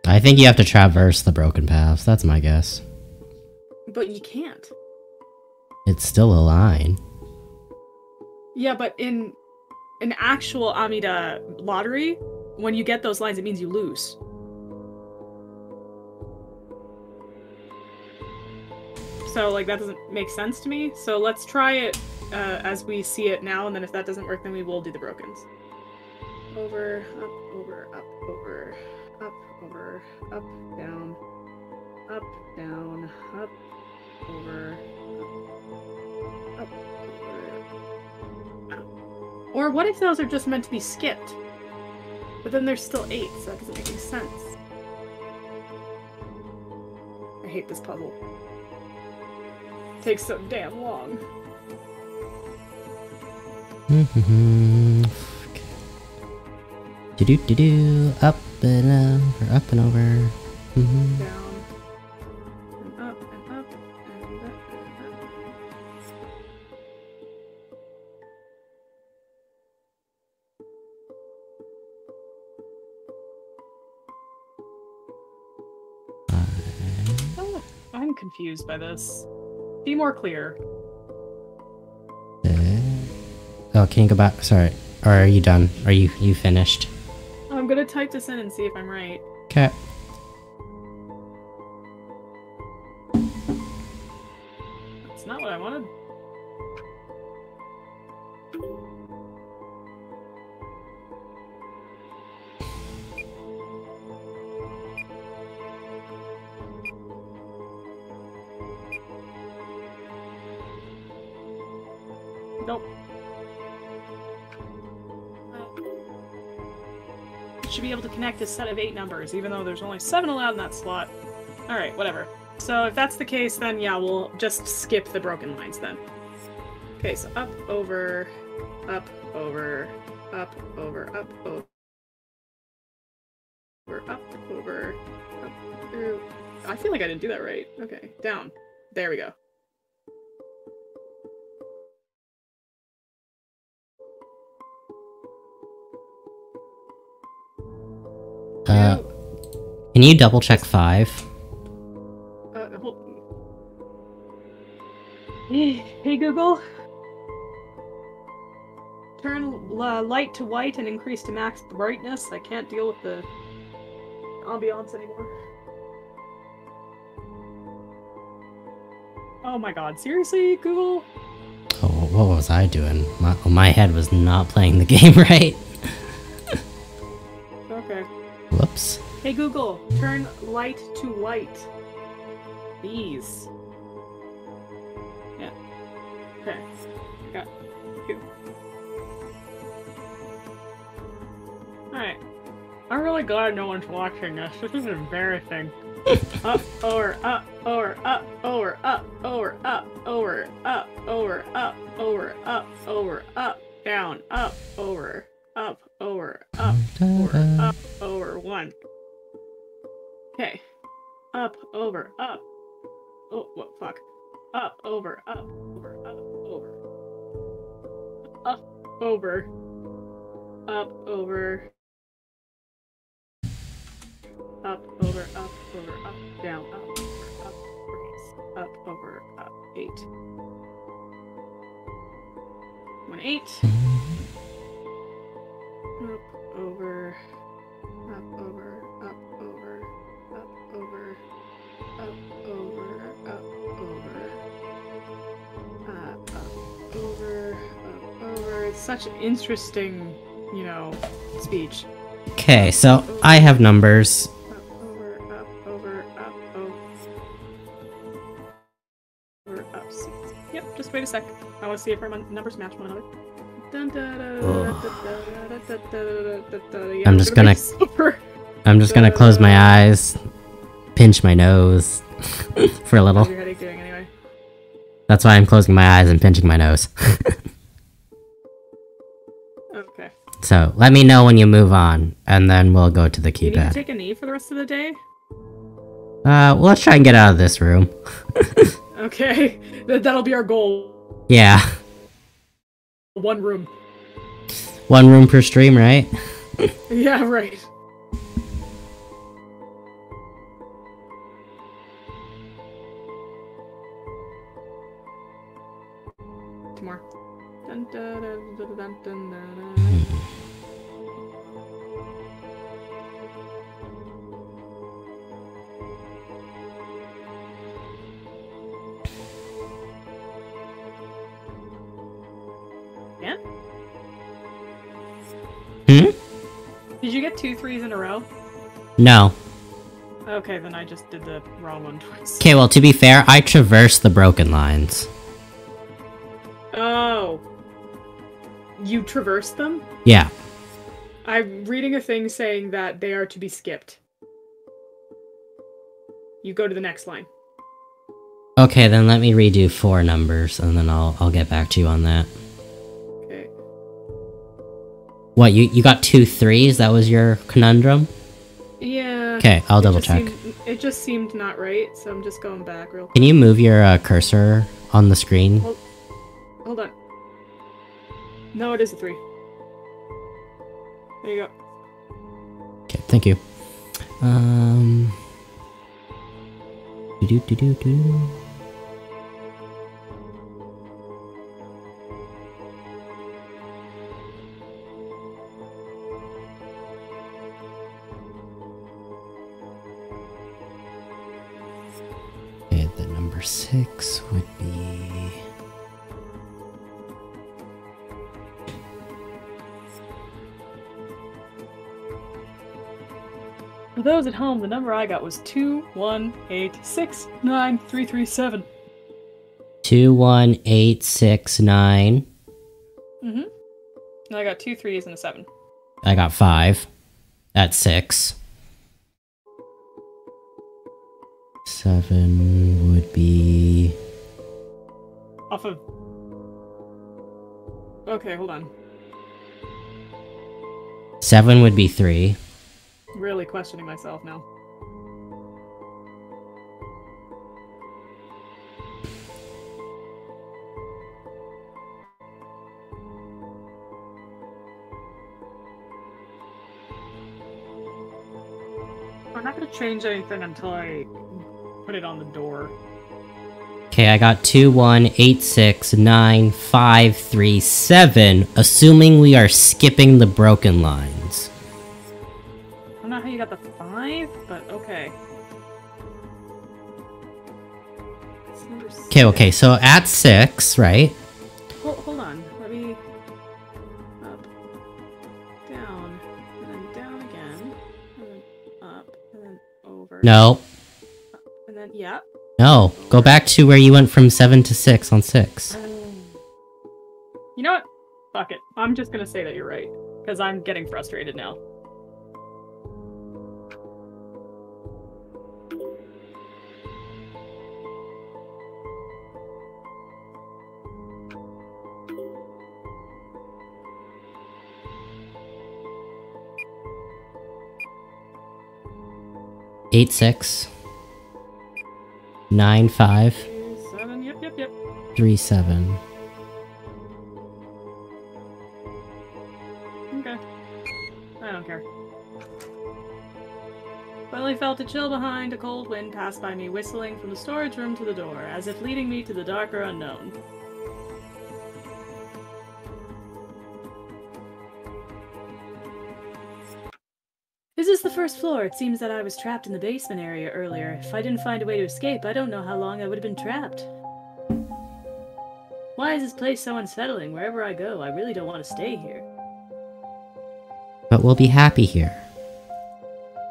I think you have to traverse the broken paths. That's my guess. But you can't. It's still a line. Yeah, but in an actual Amida lottery, when you get those lines, it means you lose. So, like, that doesn't make sense to me. So, let's try it uh, as we see it now, and then if that doesn't work, then we will do the brokens. Over, up, over, up, over, up, over, up, down, up, down, up, over, up, up, over, or what if those are just meant to be skipped? But then there's still eight, so that doesn't make any sense. I hate this puzzle. Takes so damn long. do do do do up and over, up and over. Mhm. Down and up and up and up and up. Oh, I'm confused by this. Be more clear. Uh, Oh, can you go back? Sorry. Or are you done? Are you you finished? I'm gonna type this in and see if I'm right. Okay. A set of eight numbers, even though there's only seven allowed in that slot. Alright, whatever. So if that's the case, then yeah, we'll just skip the broken lines then. Okay, so up, over, up, over, up, over, up, over, up, over, up, through. I feel like I didn't do that right. Okay, down. There we go. Can you double check five? Uh. Hey Google. Turn uh, light to white and increase to max brightness. I can't deal with the ambiance anymore. Oh my god, seriously, Google? Oh, what was I doing? My, my head was not playing the game right. Okay. Whoops. Hey Google, turn light to white. These. Yeah. Okay. Got two. Alright. I'm really glad no one's watching this. This is embarrassing. up, over, up, over, up, over, up, over, up, over, up, over, up, over, up, over, up, down, up, over, up, over, up, over, up, over, one. Okay. Up, over, up. Oh, what, fuck. Up, over, up, over, up, over. Up, over. Up, over. Up, over, up, over, up, down, up, up, raise. Up, over, up, eight. One, eight. Up, over, up, over, such an interesting, you know, speech. Okay, so I have numbers. Up, over, up, over, up, over. Over, up. Yep, just wait a sec. I want to see if our numbers match one another. I'm just gonna-. I'm just gonna close my eyes, pinch my nose for a little. your headache doing anyway? That's why I'm closing my eyes and pinching my nose. So let me know when you move on, and then we'll go to the Do you need to keypad. take a knee for the rest of the day? Uh, well, let's try and get out of this room. Okay, that, that'll be our goal. Yeah, One room. one room per stream, right? Yeah, right. Two more. Dun, dun, dun, Hmm? Did you get two threes in a row? No. Okay, then I just did the wrong one twice. Okay, well, to be fair, I traversed the broken lines. Oh. You traverse them? Yeah. I'm reading a thing saying that they are to be skipped. You go to the next line. Okay, then let me redo four numbers, and then I'll I'll get back to you on that. What you you got two threes? That was your conundrum. Yeah. Okay, I'll double check. seemed- it just seemed not right, so I'm just going back real quick. Can you move your uh, cursor on the screen? Hold on. No, it is a three. There you go. Okay, thank you. Um. Do do do do. Six would be. For those at home, the number I got was two one eight six nine three three seven. Two one eight six nine. Mm-hmm. I got two threes and a seven. I got five. That's six. Seven would be. Off of. Okay, hold on. Seven would be three. Really questioning myself now. I'm not gonna change anything until I put it on the door. Okay, I got two one eight six nine five three seven. Assuming we are skipping the broken lines. I don't know how you got the five, but okay. Okay, okay. So at six, right? Hold, hold on. Let me up, down, and then down again, and then up, and then over. No, yeah. no. Go back to where you went from seven to six on six. You know what? Fuck it. I'm just gonna say that you're right because I'm getting frustrated now. Eight six nine five Seven. Yep. Yep. Yep. three seven. Okay. I don't care. Suddenly felt a chill behind, a cold wind passed by me, whistling from the storage room to the door, as if leading me to the darker unknown. The first floor. It seems that I was trapped in the basement area earlier. If I didn't find a way to escape, I don't know how long I would have been trapped. why is this place so unsettling? Wherever I go, I really don't want to stay here. But we'll be happy here.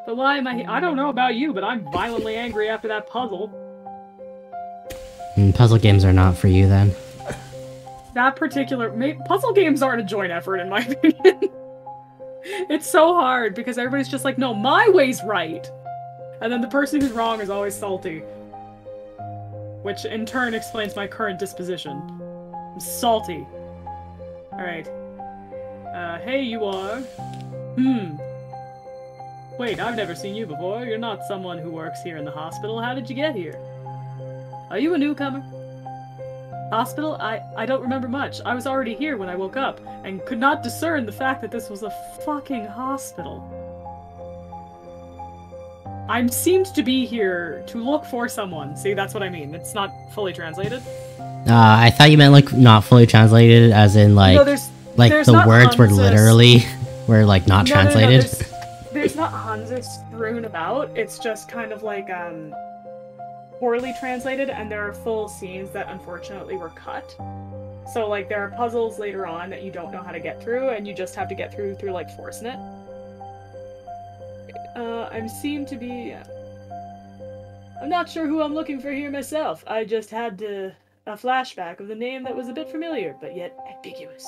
But why am I I don't know about you, but I'm violently angry after that puzzle. Mm, puzzle games are not for you then. That particular ma- puzzle games aren't a joint effort, in my opinion. it's so hard because everybody's just like, no, my way's right. And then the person who's wrong is always salty. Which in turn explains my current disposition. I'm salty. Alright. Uh, hey, you are. Hmm. Wait, I've never seen you before. You're not someone who works here in the hospital. How did you get here? Are you a newcomer? Hospital? I, I don't remember much. I was already here when I woke up, and could not discern the fact that this was a fucking hospital. I seemed to be here to look for someone. See, that's what I mean. It's not fully translated. Uh, I thought you meant like not fully translated, as in like no, there's like there's the words were literally were like not No, no, no, translated. there's, there's not Hanzi strewn about. It's just kind of like um poorly translated, and there are full scenes that unfortunately were cut. So like there are puzzles later on that you don't know how to get through, and you just have to get through through like forcing it. Uh, I'm seem to be. I'm not sure who I'm looking for here myself. I just had to, a flashback of the name that was a bit familiar, but yet ambiguous.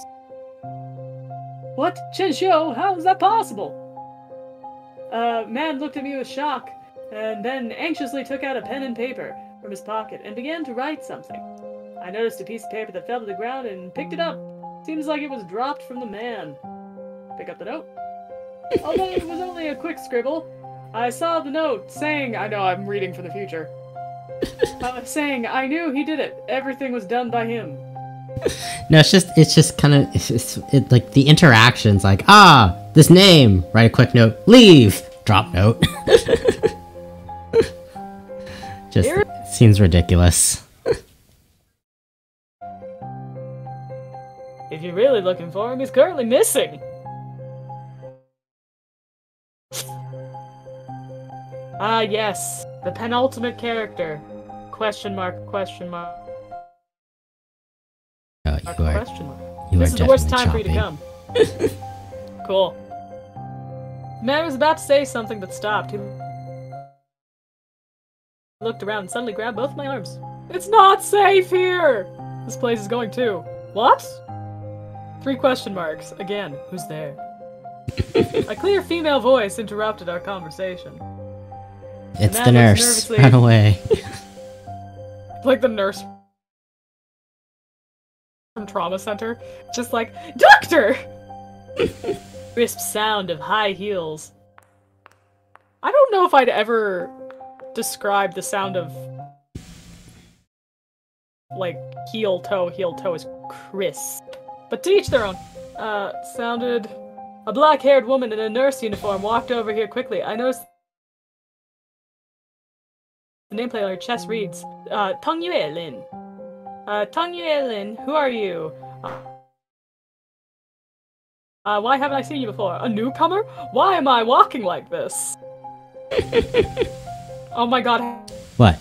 What? Chen Shou? How is that possible? Uh, man looked at me with shock, and then anxiously took out a pen and paper from his pocket and began to write something. I noticed a piece of paper that fell to the ground and picked it up. Seems like it was dropped from the man. Pick up the note. Although it was only a quick scribble, I saw the note saying, I know I'm reading for the future. uh, saying, I knew he did it. Everything was done by him. No, it's just it's just kind of it's, it's it, like the interactions. Like ah, this name. Write a quick note. Leave. Drop note. just seems ridiculous. If you're really looking for him, he's currently missing. Ah, yes, the penultimate character. Question mark, question mark, Oh, you are question mark. you this are is the worst time for you to come. cool. Man was about to say something but stopped. He looked around and suddenly grabbed both my arms. It's not safe here! This place is going too. What? Three question marks. Again, who's there? A clear female voice interrupted our conversation. It's the nurse. nervously- Run away. Like the nurse from trauma center. Just like, Doctor! Crisp sound of high heels. I don't know if I'd ever describe the sound of like heel toe, heel toe is crisp. But to each their own. Uh, sounded a black haired woman in a nurse uniform walked over here quickly. I noticed the nameplate on her chest reads, uh, Tong Yue Lin. Uh, Tong Yue Lin, who are you? Uh, why haven't I seen you before? A newcomer? Why am I walking like this? oh my god, What?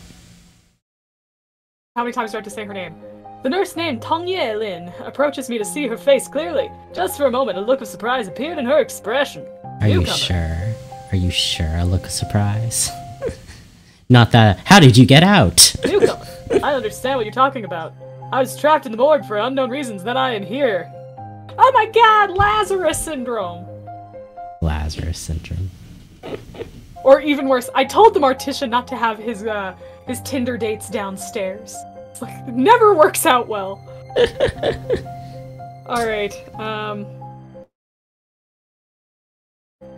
how many times do I have to say her name? The nurse named Tong Ye Lin approaches me to see her face clearly. Just for a moment, a look of surprise appeared in her expression. Are you sure? Are you sure? A look of surprise. Not that. How did you get out? Newcomer, I understand what you're talking about. I was trapped in the morgue for unknown reasons, then I am here. Oh my god, Lazarus syndrome! Lazarus syndrome. Or even worse, I told the mortician not to have his uh his Tinder dates downstairs. It's like it never works out well. Alright, um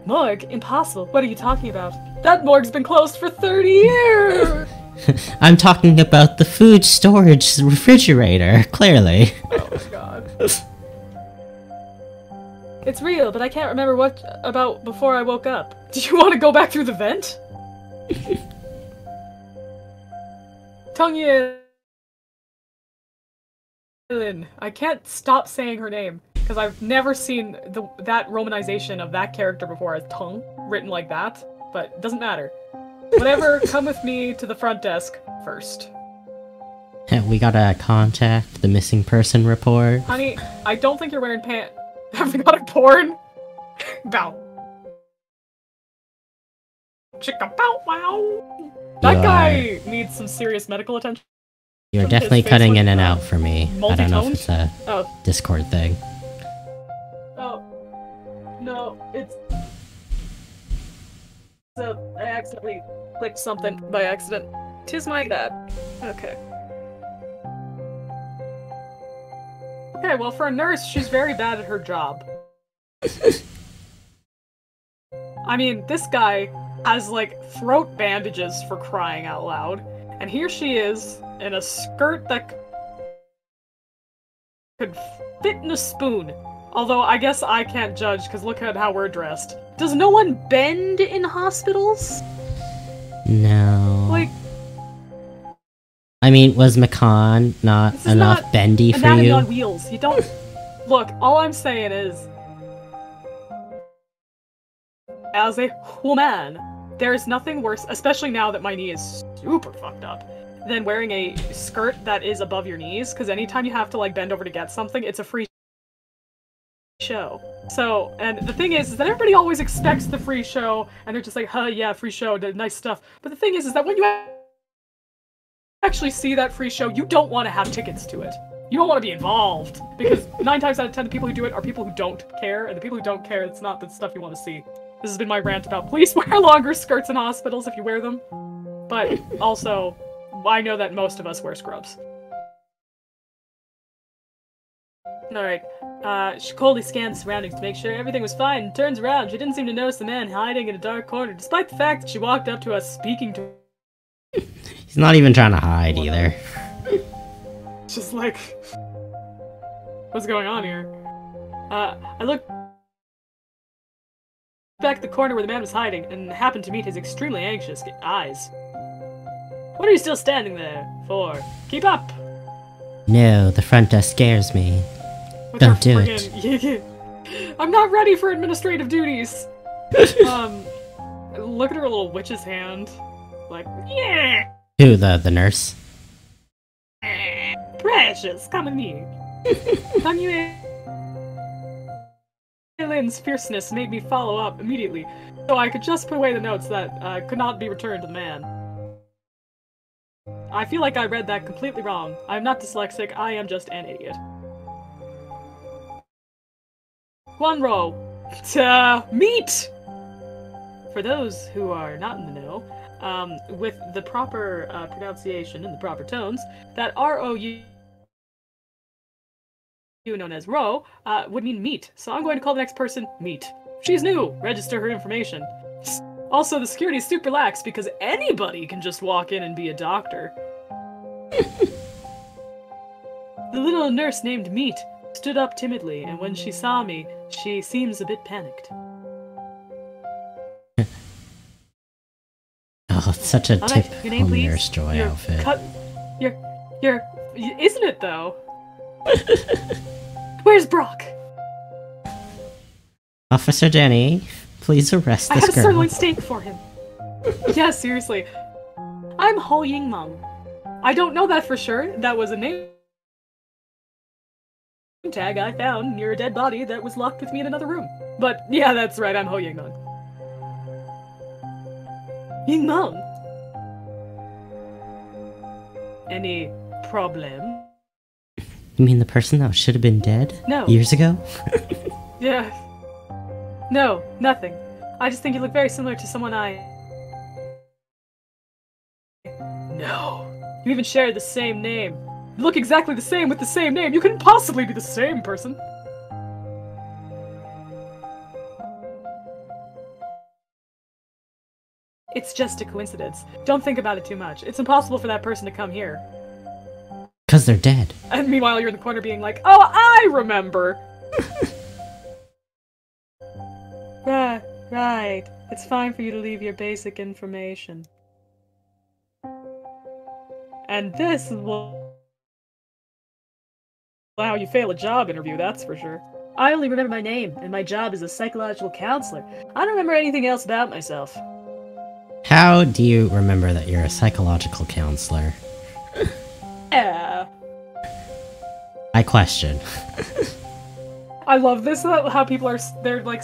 Morgue? Impossible. What are you talking about? That morgue's been closed for 30 years! I'm talking about the food storage refrigerator. Clearly. oh my god. It's real, but I can't remember what about before I woke up. Do you want to go back through the vent? Tongyue Lin. I can't stop saying her name because I've never seen the that romanization of that character before as tongue written like that. But it doesn't matter. Whatever, come with me to the front desk first. We gotta contact the missing person report. Honey, I don't think you're wearing pants. Have we got a porn? Bow. Chicka bow wow. That guy needs some serious medical attention. You're definitely cutting in and out for me. I don't know if it's a Oh, Discord thing. oh. No, it's. So, I accidentally clicked something by accident. Tis my bad. Okay. Okay, well, for a nurse, she's very bad at her job. I mean, this guy has, like, throat bandages for crying out loud. And here she is, in a skirt that c- could fit in a spoon. Although, I guess I can't judge, because look at how we're dressed. Does no one bend in hospitals? No. I mean, was Macan not enough not bendy for you? on wheels. You don't. Look, all I'm saying is, as a woman, there is nothing worse, especially now that my knee is super fucked up, than wearing a skirt that is above your knees. Because anytime you have to like bend over to get something, it's a free show. So, and the thing is, is that everybody always expects the free show, and they're just like, "Huh, yeah, free show, nice stuff." But the thing is, is that when you actually see that free show, you don't want to have tickets to it. You don't want to be involved because nine times out of ten, the people who do it are people who don't care, and the people who don't care, it's not the stuff you want to see. This has been my rant about please wear longer skirts in hospitals if you wear them. But also, I know that most of us wear scrubs. Alright, uh, she coldly scanned the surroundings to make sure everything was fine and turns around. She didn't seem to notice the man hiding in a dark corner, despite the fact that she walked up to us speaking to He's not even trying to hide either. just like what's going on here? Uh i looked back at the corner where the man was hiding and happened to meet his extremely anxious eyes. What are you still standing there for? Keep up! No, the front desk scares me. With Don't do friggin- i'm not ready for administrative duties. Um look at her little witch's hand like yeah Who, the the nurse? Precious, come with me. Come you Alien's fierceness made me follow up immediately, so I could just put away the notes that uh, could not be returned to the man. I feel like I read that completely wrong. I'm not dyslexic, I am just an idiot. One row. To meet! For those who are not in the know, um, with the proper uh, pronunciation and the proper tones, that R O U known as Ro uh, would mean meet. So I'm going to call the next person Meet. She's new. Register her information. Also, the security is super lax because anybody can just walk in and be a doctor. the little nurse named Meet stood up timidly, and when she saw me, she seems a bit panicked. Oh, it's such a All right, typical your name, please. nurse joy Your outfit. Cut. Your, your, isn't it though? Where's Brock? Officer Jenny, please arrest this girl. I have a girl. sirloin steak for him. yeah, seriously. I'm Ho Ying Meng. I don't know that for sure. That was a name tag I found near a dead body that was locked with me in another room. But yeah, that's right. I'm Ho Ying Meng. Ying Meng. Any problem? You mean the person that should have been dead No. years ago? Yeah. No, nothing. I just think you look very similar to someone I. No. You even share the same name. You look exactly the same with the same name. You couldn't possibly be the same person. It's just a coincidence. Don't think about it too much. It's impossible for that person to come here. Because they're dead. And meanwhile, you're in the corner being like, oh, I remember! right, ah, right. It's fine for you to leave your basic information. And this will how you fail a job interview, that's for sure. I only remember my name, and my job is a psychological counselor. I don't remember anything else about myself. How do you remember that you're a psychological counselor? Yeah, I question. I love this. How people are they're like.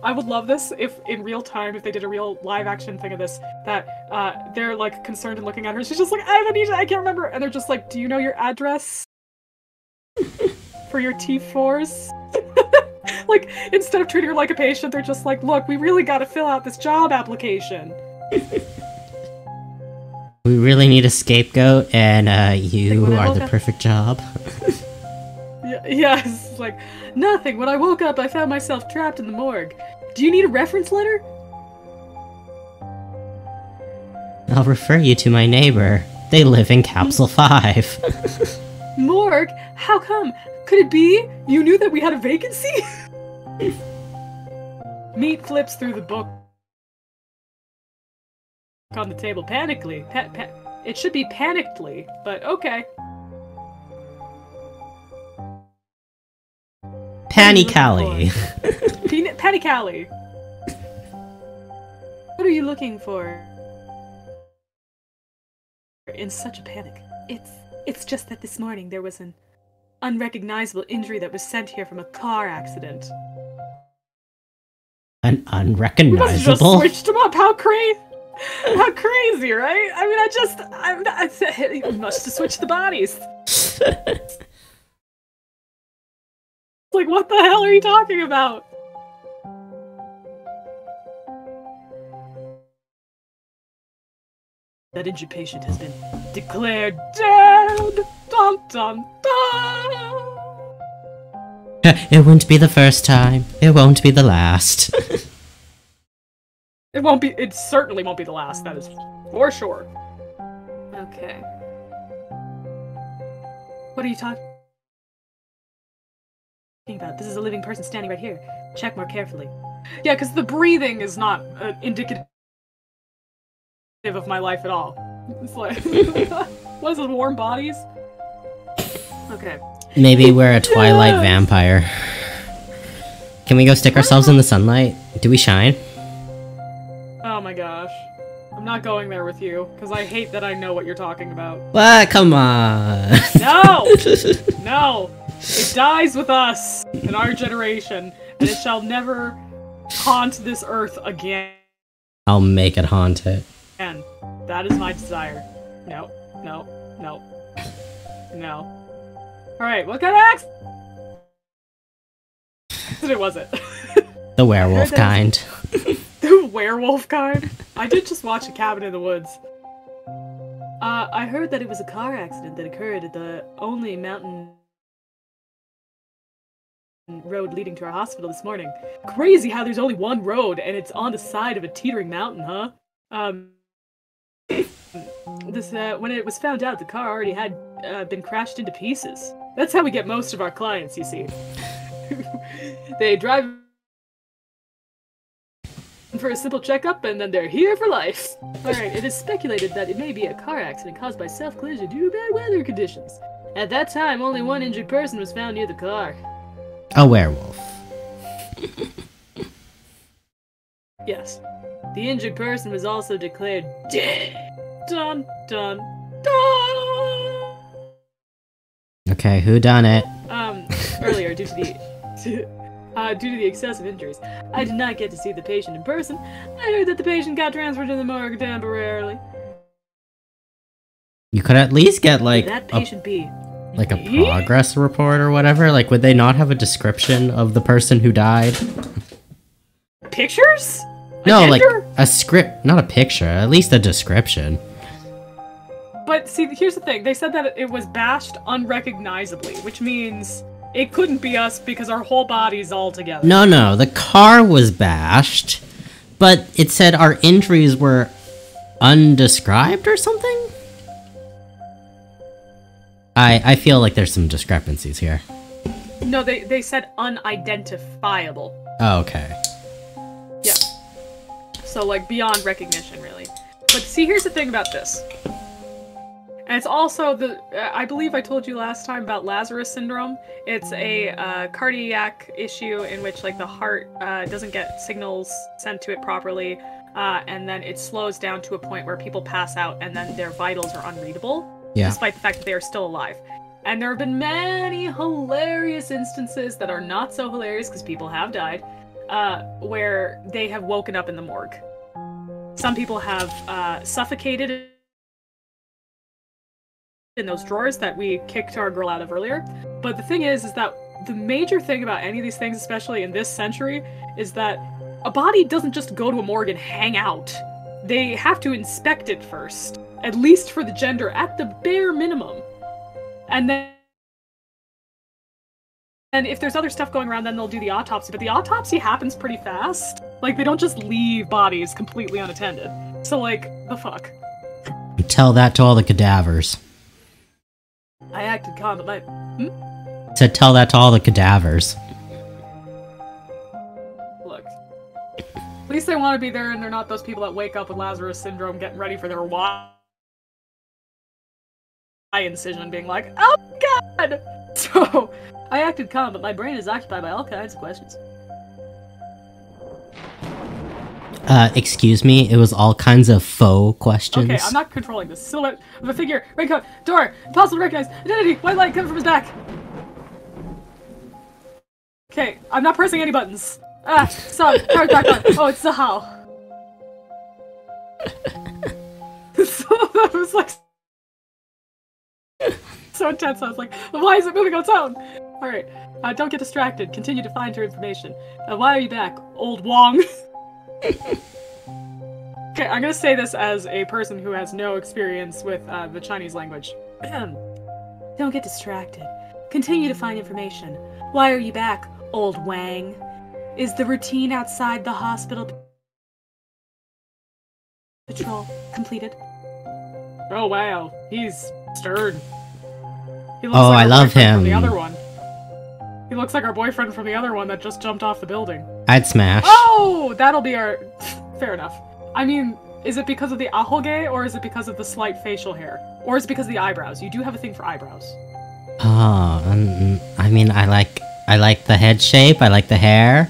I would love this if in real time, if they did a real live action thing of this, that uh, they're like concerned and looking at her. She's just like, I have amnesia, I can't remember, and they're just like, Do you know your address for your T4s? like instead of treating her like a patient, they're just like, Look, we really got to fill out this job application. We really need a scapegoat, and uh, you are the up- perfect job. Yeah, yes, like nothing. When I woke up, I found myself trapped in the morgue. Do you need a reference letter? I'll refer you to my neighbor. They live in Capsule 5. Morgue? How come? Could it be you knew that we had a vacancy? Meat flips through the book on the table panically. Pa- pa- it should be panickedly, but okay. Panny looking Callie. Pe- Patty Callie. What are you looking for? In such a panic. It's it's just that this morning there was an unrecognizable injury that was sent here from a car accident. An We must have just unrecognizable? switched them up. How crazy! How crazy, right? I mean, I just I'm not, I must have switched the bodies. Like, what the hell are you talking about? That injured patient has been declared dead. Dun dun dun. it won't be the first time. It won't be the last. It won't be. It certainly won't be the last. That is for sure. Okay. What are you talking about? This is a living person standing right here. Check more carefully. Yeah, because the breathing is not uh, indicative of my life at all. It's like, what is it? Warm bodies? Okay. Maybe we're a Twilight Yes! vampire. Can we go stick ourselves in the sunlight? Do we shine? Oh my gosh. I'm not going there with you because I hate that I know what you're talking about. What? Come on. No! No! It dies with us in our generation, and it shall never haunt this earth again. I'll make it haunt it. And That is my desire. No, no, no, no. Alright, what kind of accident was it? The werewolf kind. the werewolf kind? I did just watch A Cabin in the Woods. Uh, I heard that it was a car accident that occurred at the only mountain road leading to our hospital this morning. Crazy how there's only one road and it's on the side of a teetering mountain, huh? Um, this uh, when it was found out, the car already had uh, been crashed into pieces. That's how we get most of our clients, you see. they drive for a simple checkup and then they're here for life. Alright, it is speculated that it may be a car accident caused by self collision due to bad weather conditions. At that time, only one injured person was found near the car. A werewolf. Yes. The injured person was also declared dead. Dun dun dun! Okay, who done it? Um, earlier, due to the. Uh, due to the excessive injuries, I did not get to see the patient in person. I heard that the patient got transferred to the morgue temporarily. You could at least get like that a, patient be? like a progress report or whatever. Like, would they not have a description of the person who died? Pictures? A No, like a script, not a picture. At least a description. But see, here's the thing. They said that it was bashed unrecognizably, which means it couldn't be us because our whole body's all together. No, no, the car was bashed, but it said our injuries were undescribed or something. I I feel like there's some discrepancies here. No, they, they said unidentifiable. Oh, okay. Yeah. So, like, beyond recognition, really. But see, here's the thing about this. And it's also the. uh, I believe I told you last time about Lazarus syndrome. It's a uh, cardiac issue in which, like, the heart uh, doesn't get signals sent to it properly, uh, and then it slows down to a point where people pass out and then their vitals are unreadable. Yeah. despite the fact that they are still alive. And there have been many hilarious instances that are not so hilarious because people have died, uh, where they have woken up in the morgue. Some people have uh, suffocated in those drawers that we kicked our girl out of earlier. But the thing is, is that the major thing about any of these things, especially in this century, is that a body doesn't just go to a morgue and hang out. They have to inspect it first, at least for the gender, at the bare minimum. And then and if there's other stuff going around, then they'll do the autopsy. But the autopsy happens pretty fast. Like they don't just leave bodies completely unattended. So like the fuck. Tell that to all the cadavers. I acted calm, but my Said tell that to all the cadavers. look. At least they want to be there, and they're not those people that wake up with Lazarus syndrome, getting ready for their Y incision, being like, "Oh God!" So I acted calm, but my brain is occupied by all kinds of questions. Uh, excuse me, it was all kinds of faux questions. Okay, I'm not controlling this. Silhouette of a figure, raincoat, door, impossible to recognize, identity, white light coming from his back. Okay, I'm not pressing any buttons. Ah, stop, card back on. Oh, it's Zahal. so that was like so intense. I was like, why is it moving on its own? All right, uh, don't get distracted. Continue to find your information. Uh, why are you back, old Wong? Okay, I'm gonna say this as a person who has no experience with uh, the Chinese language. Don't get distracted. Continue to find information. Why are you back, old Wang? Is the routine outside the hospital patrol completed? Oh wow, he's stern. He looks Oh, like I love boyfriend From the him. other one. He looks like our boyfriend from the other one that just jumped off the building. I'd smash. Oh, that'll be our. Fair enough. I mean, is it because of the ahoge or is it because of the slight facial hair? Or is it because of the eyebrows? You do have a thing for eyebrows. Oh, um, I mean, I like I like the head shape. I like the hair.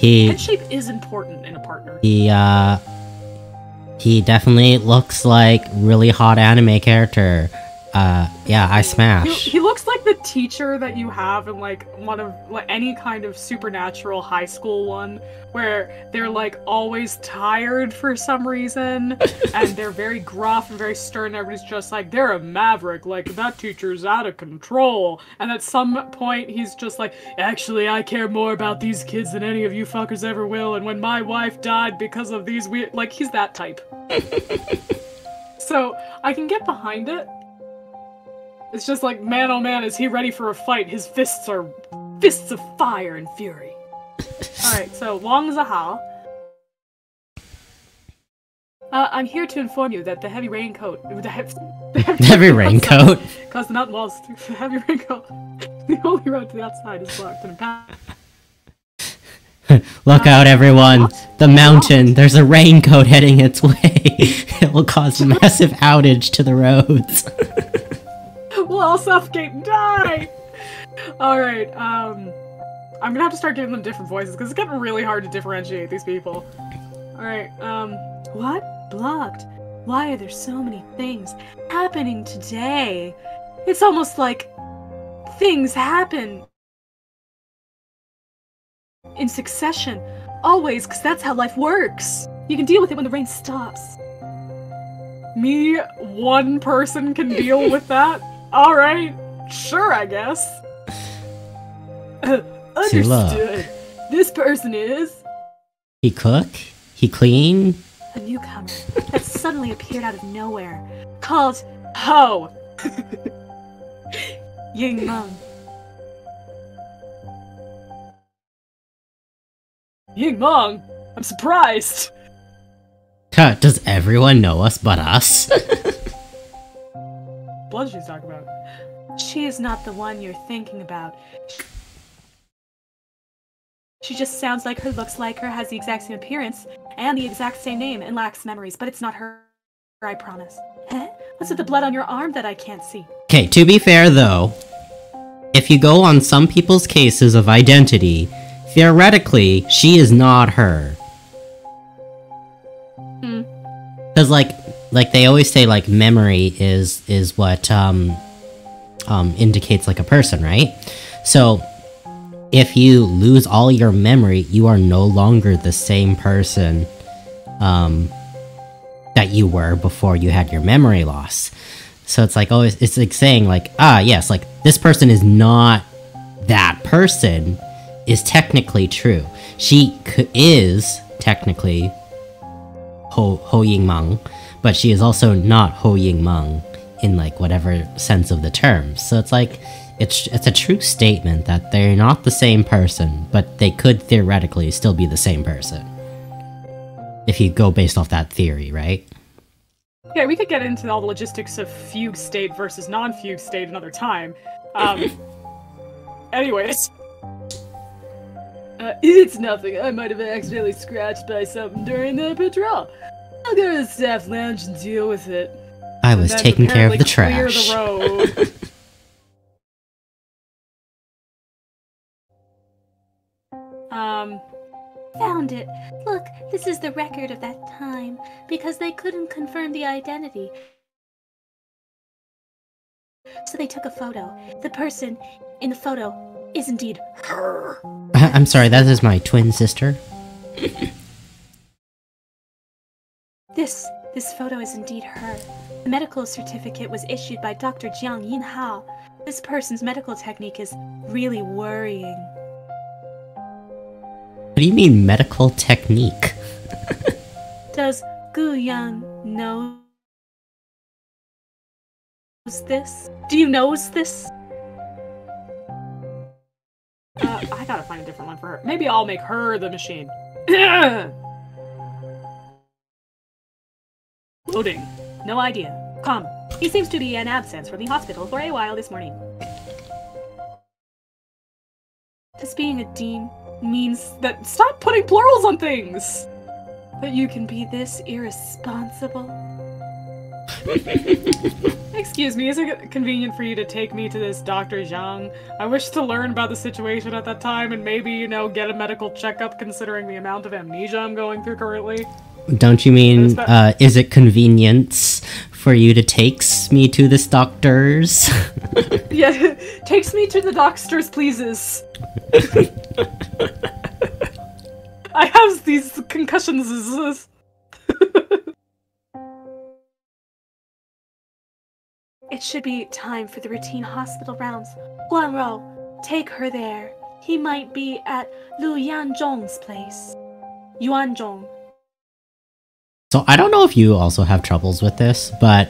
He Head shape is important in a partner. he uh he definitely looks like really hot anime character. Uh, yeah, I smash. he looks like the teacher that you have in like one of like any kind of supernatural high school one where they're like always tired for some reason and they're very gruff and very stern. And Everybody's just like they're a maverick, like that teacher's out of control. And at some point he's just like, actually I care more about these kids than any of you fuckers ever will. And when my wife died because of these weird like he's that type. so I can get behind it. It's just like, man oh man, is he ready for a fight? His fists are fists of fire and fury. Alright, so Wang Zahao. Uh, I'm here to inform you that the heavy raincoat, the, hev- the heavy, Heavy raincoat. caused the mountain walls. to- The heavy raincoat. The only road to the outside is blocked and impact. Look out, everyone! The mountain. There's a raincoat heading its way. it will cause a massive outage to the roads. We'll all suffocate and die. All right. Um, I'm gonna have to start giving them different voices because it's getting really hard to differentiate these people. All right. Um, what blocked? Why are there so many things happening today? It's almost like things happen in succession, always, because that's how life works. You can deal with it when the rain stops. Me, one person can deal with that? Alright, sure, I guess. Uh, See, look. understood. This person is he cook? He clean? a newcomer that suddenly appeared out of nowhere, called Ho! Ying Meng. Ying Meng? I'm surprised! Huh, Does everyone know us but us? Blood she's talking about. She is not the one you're thinking about. She just sounds like her, looks like her, has the exact same appearance, and the exact same name, and lacks memories, but it's not her, I promise. Huh? What's with the blood on your arm that I can't see? Okay, to be fair though, if you go on some people's cases of identity, theoretically, she is not her. Hmm. Because, like, like they always say like memory is is what um um indicates like a person, right? So if you lose all your memory, you are no longer the same person um that you were before you had your memory loss. So it's like always it's like saying like ah yes, like this person is not that person is technically true. She is technically Ho Ho Ying Meng, but she is also not Ho Ying Meng in like whatever sense of the term. So it's like it's it's a true statement that they're not the same person, but they could theoretically still be the same person. If you go based off that theory, right? Yeah, we could get into all the logistics of fugue state versus non-fugue state another time. Um, anyways. Uh, it's nothing. I might have accidentally scratched by something during the patrol. I'll go to the staff lounge and deal with it. I was taking care of the apparently trash. Clear the road. um, Found it. Look, this is the record of that time because they couldn't confirm the identity. So they took a photo. The person in the photo is indeed her. I'm sorry, that is my twin sister. This this photo is indeed her. The medical certificate was issued by Dr. Jiang Yinhao. This person's medical technique is really worrying. What do you mean medical technique? Does Gu Yang know this? Do you know this? uh, I gotta find a different one for her. Maybe I'll make her the machine. No idea. Come. He seems to be in absence from the hospital for a while this morning. Does being a dean Means that stop putting plurals on things. that you can be this irresponsible? Excuse me, is it convenient for you to take me to this Dr. Zhang? I wish to learn about the situation at that time and maybe, you know, get a medical checkup considering the amount of amnesia I'm going through currently. Don't you mean, Is uh, is it convenience for you to takes me to this doctor's? Yeah, takes me to the doctors, pleases. I have these concussions. It should be time for the routine hospital rounds. Guanro, take her there. He might be at Lu Yanzhong's place. Yuanzhong. So I don't know if you also have troubles with this, but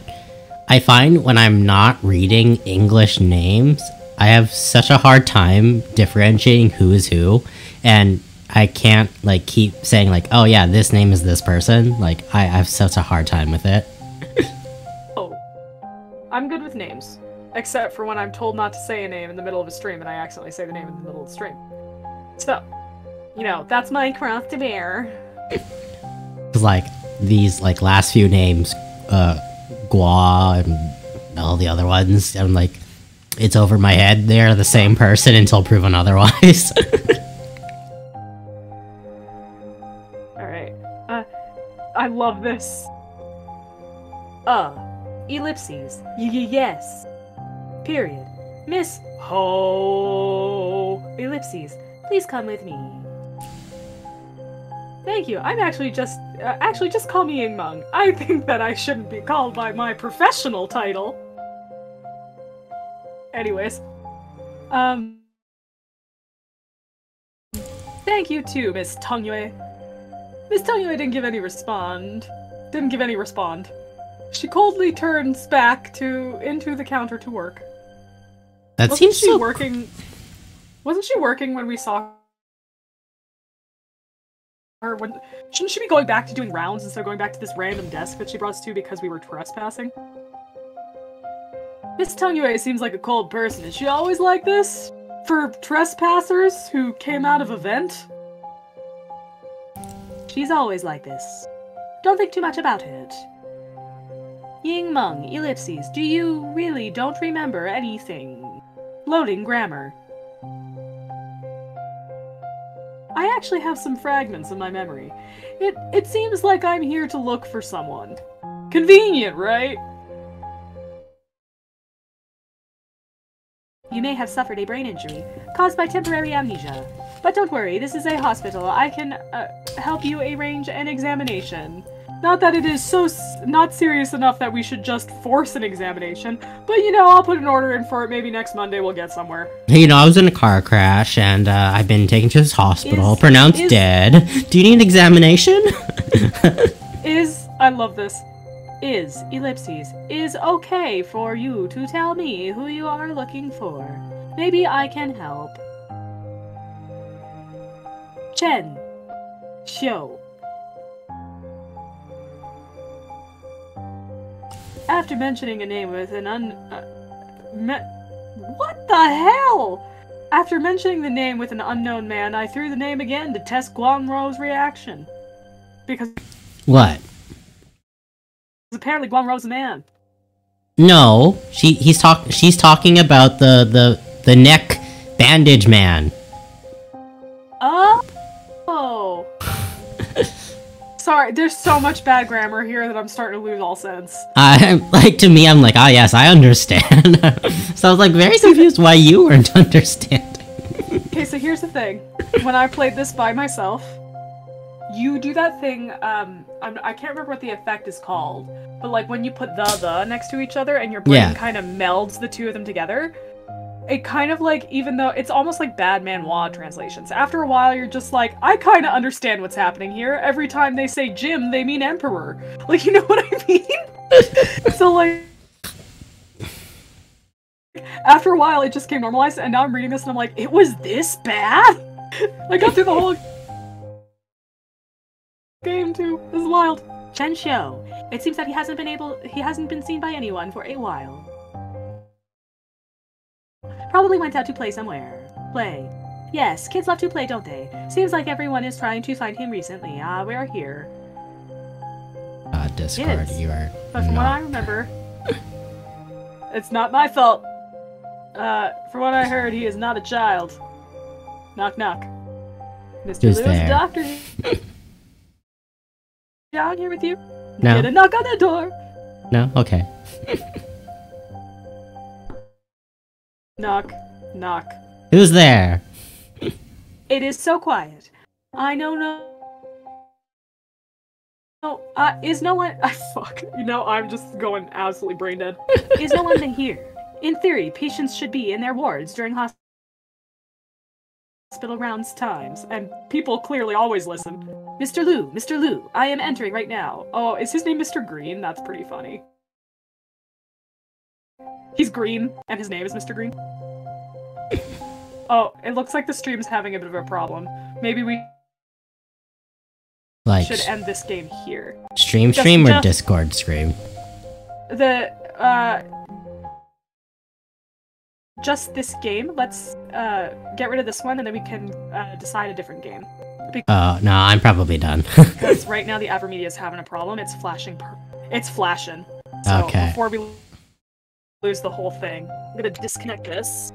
I find when I'm not reading English names, I have such a hard time differentiating who is who, and I can't like keep saying like, oh yeah, this name is this person. Like I, I have such a hard time with it. Oh. I'm good with names. Except for when I'm told not to say a name in the middle of a stream and I accidentally say the name in the middle of the stream. So, you know, that's my cross to bear. Like these like last few names, uh, Gua and all the other ones, I'm like, it's over my head. They're the same person until proven otherwise. Alright. Uh, I love this. Uh, ellipses. Y- y- yes. Period. Miss Ho. Ellipses. Please come with me. Thank you. I'm actually just, uh, actually just call me Ying Meng. I think that I shouldn't be called by my professional title. Anyways. Um. Thank you too, Miss Tong Yue. Miss Tong Yue didn't give any respond. Didn't give any respond. She coldly turns back to into the counter to work. that Wasn't seems she so. working? Wasn't she working when we saw shouldn't she be going back to doing rounds instead of going back to this random desk that she brought us to because we were trespassing? Miss Tongyue seems like a cold person. Is she always like this? For trespassers who came out of a vent? She's always like this. Don't think too much about it. Ying Meng, ellipses, do you really don't remember anything? Loading grammar. I actually have some fragments in my memory. It it seems like I'm here to look for someone. Convenient, right? You may have suffered a brain injury caused by temporary amnesia. But don't worry, this is a hospital. I can uh, help you arrange an examination. Not that it is so s- not serious enough that we should just force an examination, but you know, I'll put an order in for it. Maybe next Monday we'll get somewhere. You know, I was in a car crash and uh, I've been taken to this hospital, Is- pronounced is- dead. Do you need an examination? Is I love this. Is, ellipses, is okay for you to tell me who you are looking for. Maybe I can help. Chen. Xiu. After mentioning a name with an un. Uh, me- what the hell? After mentioning the name with an unknown man, I threw the name again to test Guangro's reaction. Because what? apparently Guanro's a man. No, she he's talk she's talking about the the the neck bandage man. Oh! Oh! Sorry, there's so much bad grammar here that I'm starting to lose all sense. I like to me I'm like, ah yes, I understand. so I was like very confused why you weren't understanding. Okay, so here's the thing. When I played this by myself, you do that thing. Um, I'm, I can't remember what the effect is called, but like when you put the the next to each other and your brain Yeah. kind of melds the two of them together. It kind of like, even though it's almost like bad manhwa translations. After a while, you're just like, I kind of understand what's happening here. Every time they say Jim, they mean Emperor. Like, you know what I mean? so like. After a while, it just came normalized, and now I'm reading this and I'm like, it was this bad? I got through the whole game too. This is wild. Chen Xiu. It seems that he hasn't been able he hasn't been seen by anyone for a while. Probably went out to play somewhere. Play. Yes, kids love to play, don't they? Seems like everyone is trying to find him recently. Ah, we're here. Uh, Discord, Yes. you are But from what I remember, it's not my fault. Uh, from what I heard, he is not a child. Knock knock. Mr. Who's Lewis, there? doctor. Down here with you. No. Get a knock on the door. No? Okay. Knock, knock. Who's there? It is so quiet. I know no. No, uh, is no one I fuck. You know, I'm just going absolutely brain dead. is no one here? In theory, patients should be in their wards during hospital rounds times. And people clearly always listen. Mr. Lu, Mr. Lu, I am entering right now. Oh, is his name Mr. Green? That's pretty funny. He's green, and his name is Mr. Green. oh, it looks like the stream's having a bit of a problem. Maybe we Like should end this game here. stream just- stream or just- Discord stream? The, uh... Just this game. Let's, uh, get rid of this one, and then we can, uh, decide a different game. Oh no, I'm probably done. Because right now the Avermedia is having a problem. It's flashing. Per- it's flashing. So Okay. before we lose the whole thing, I'm gonna disconnect this.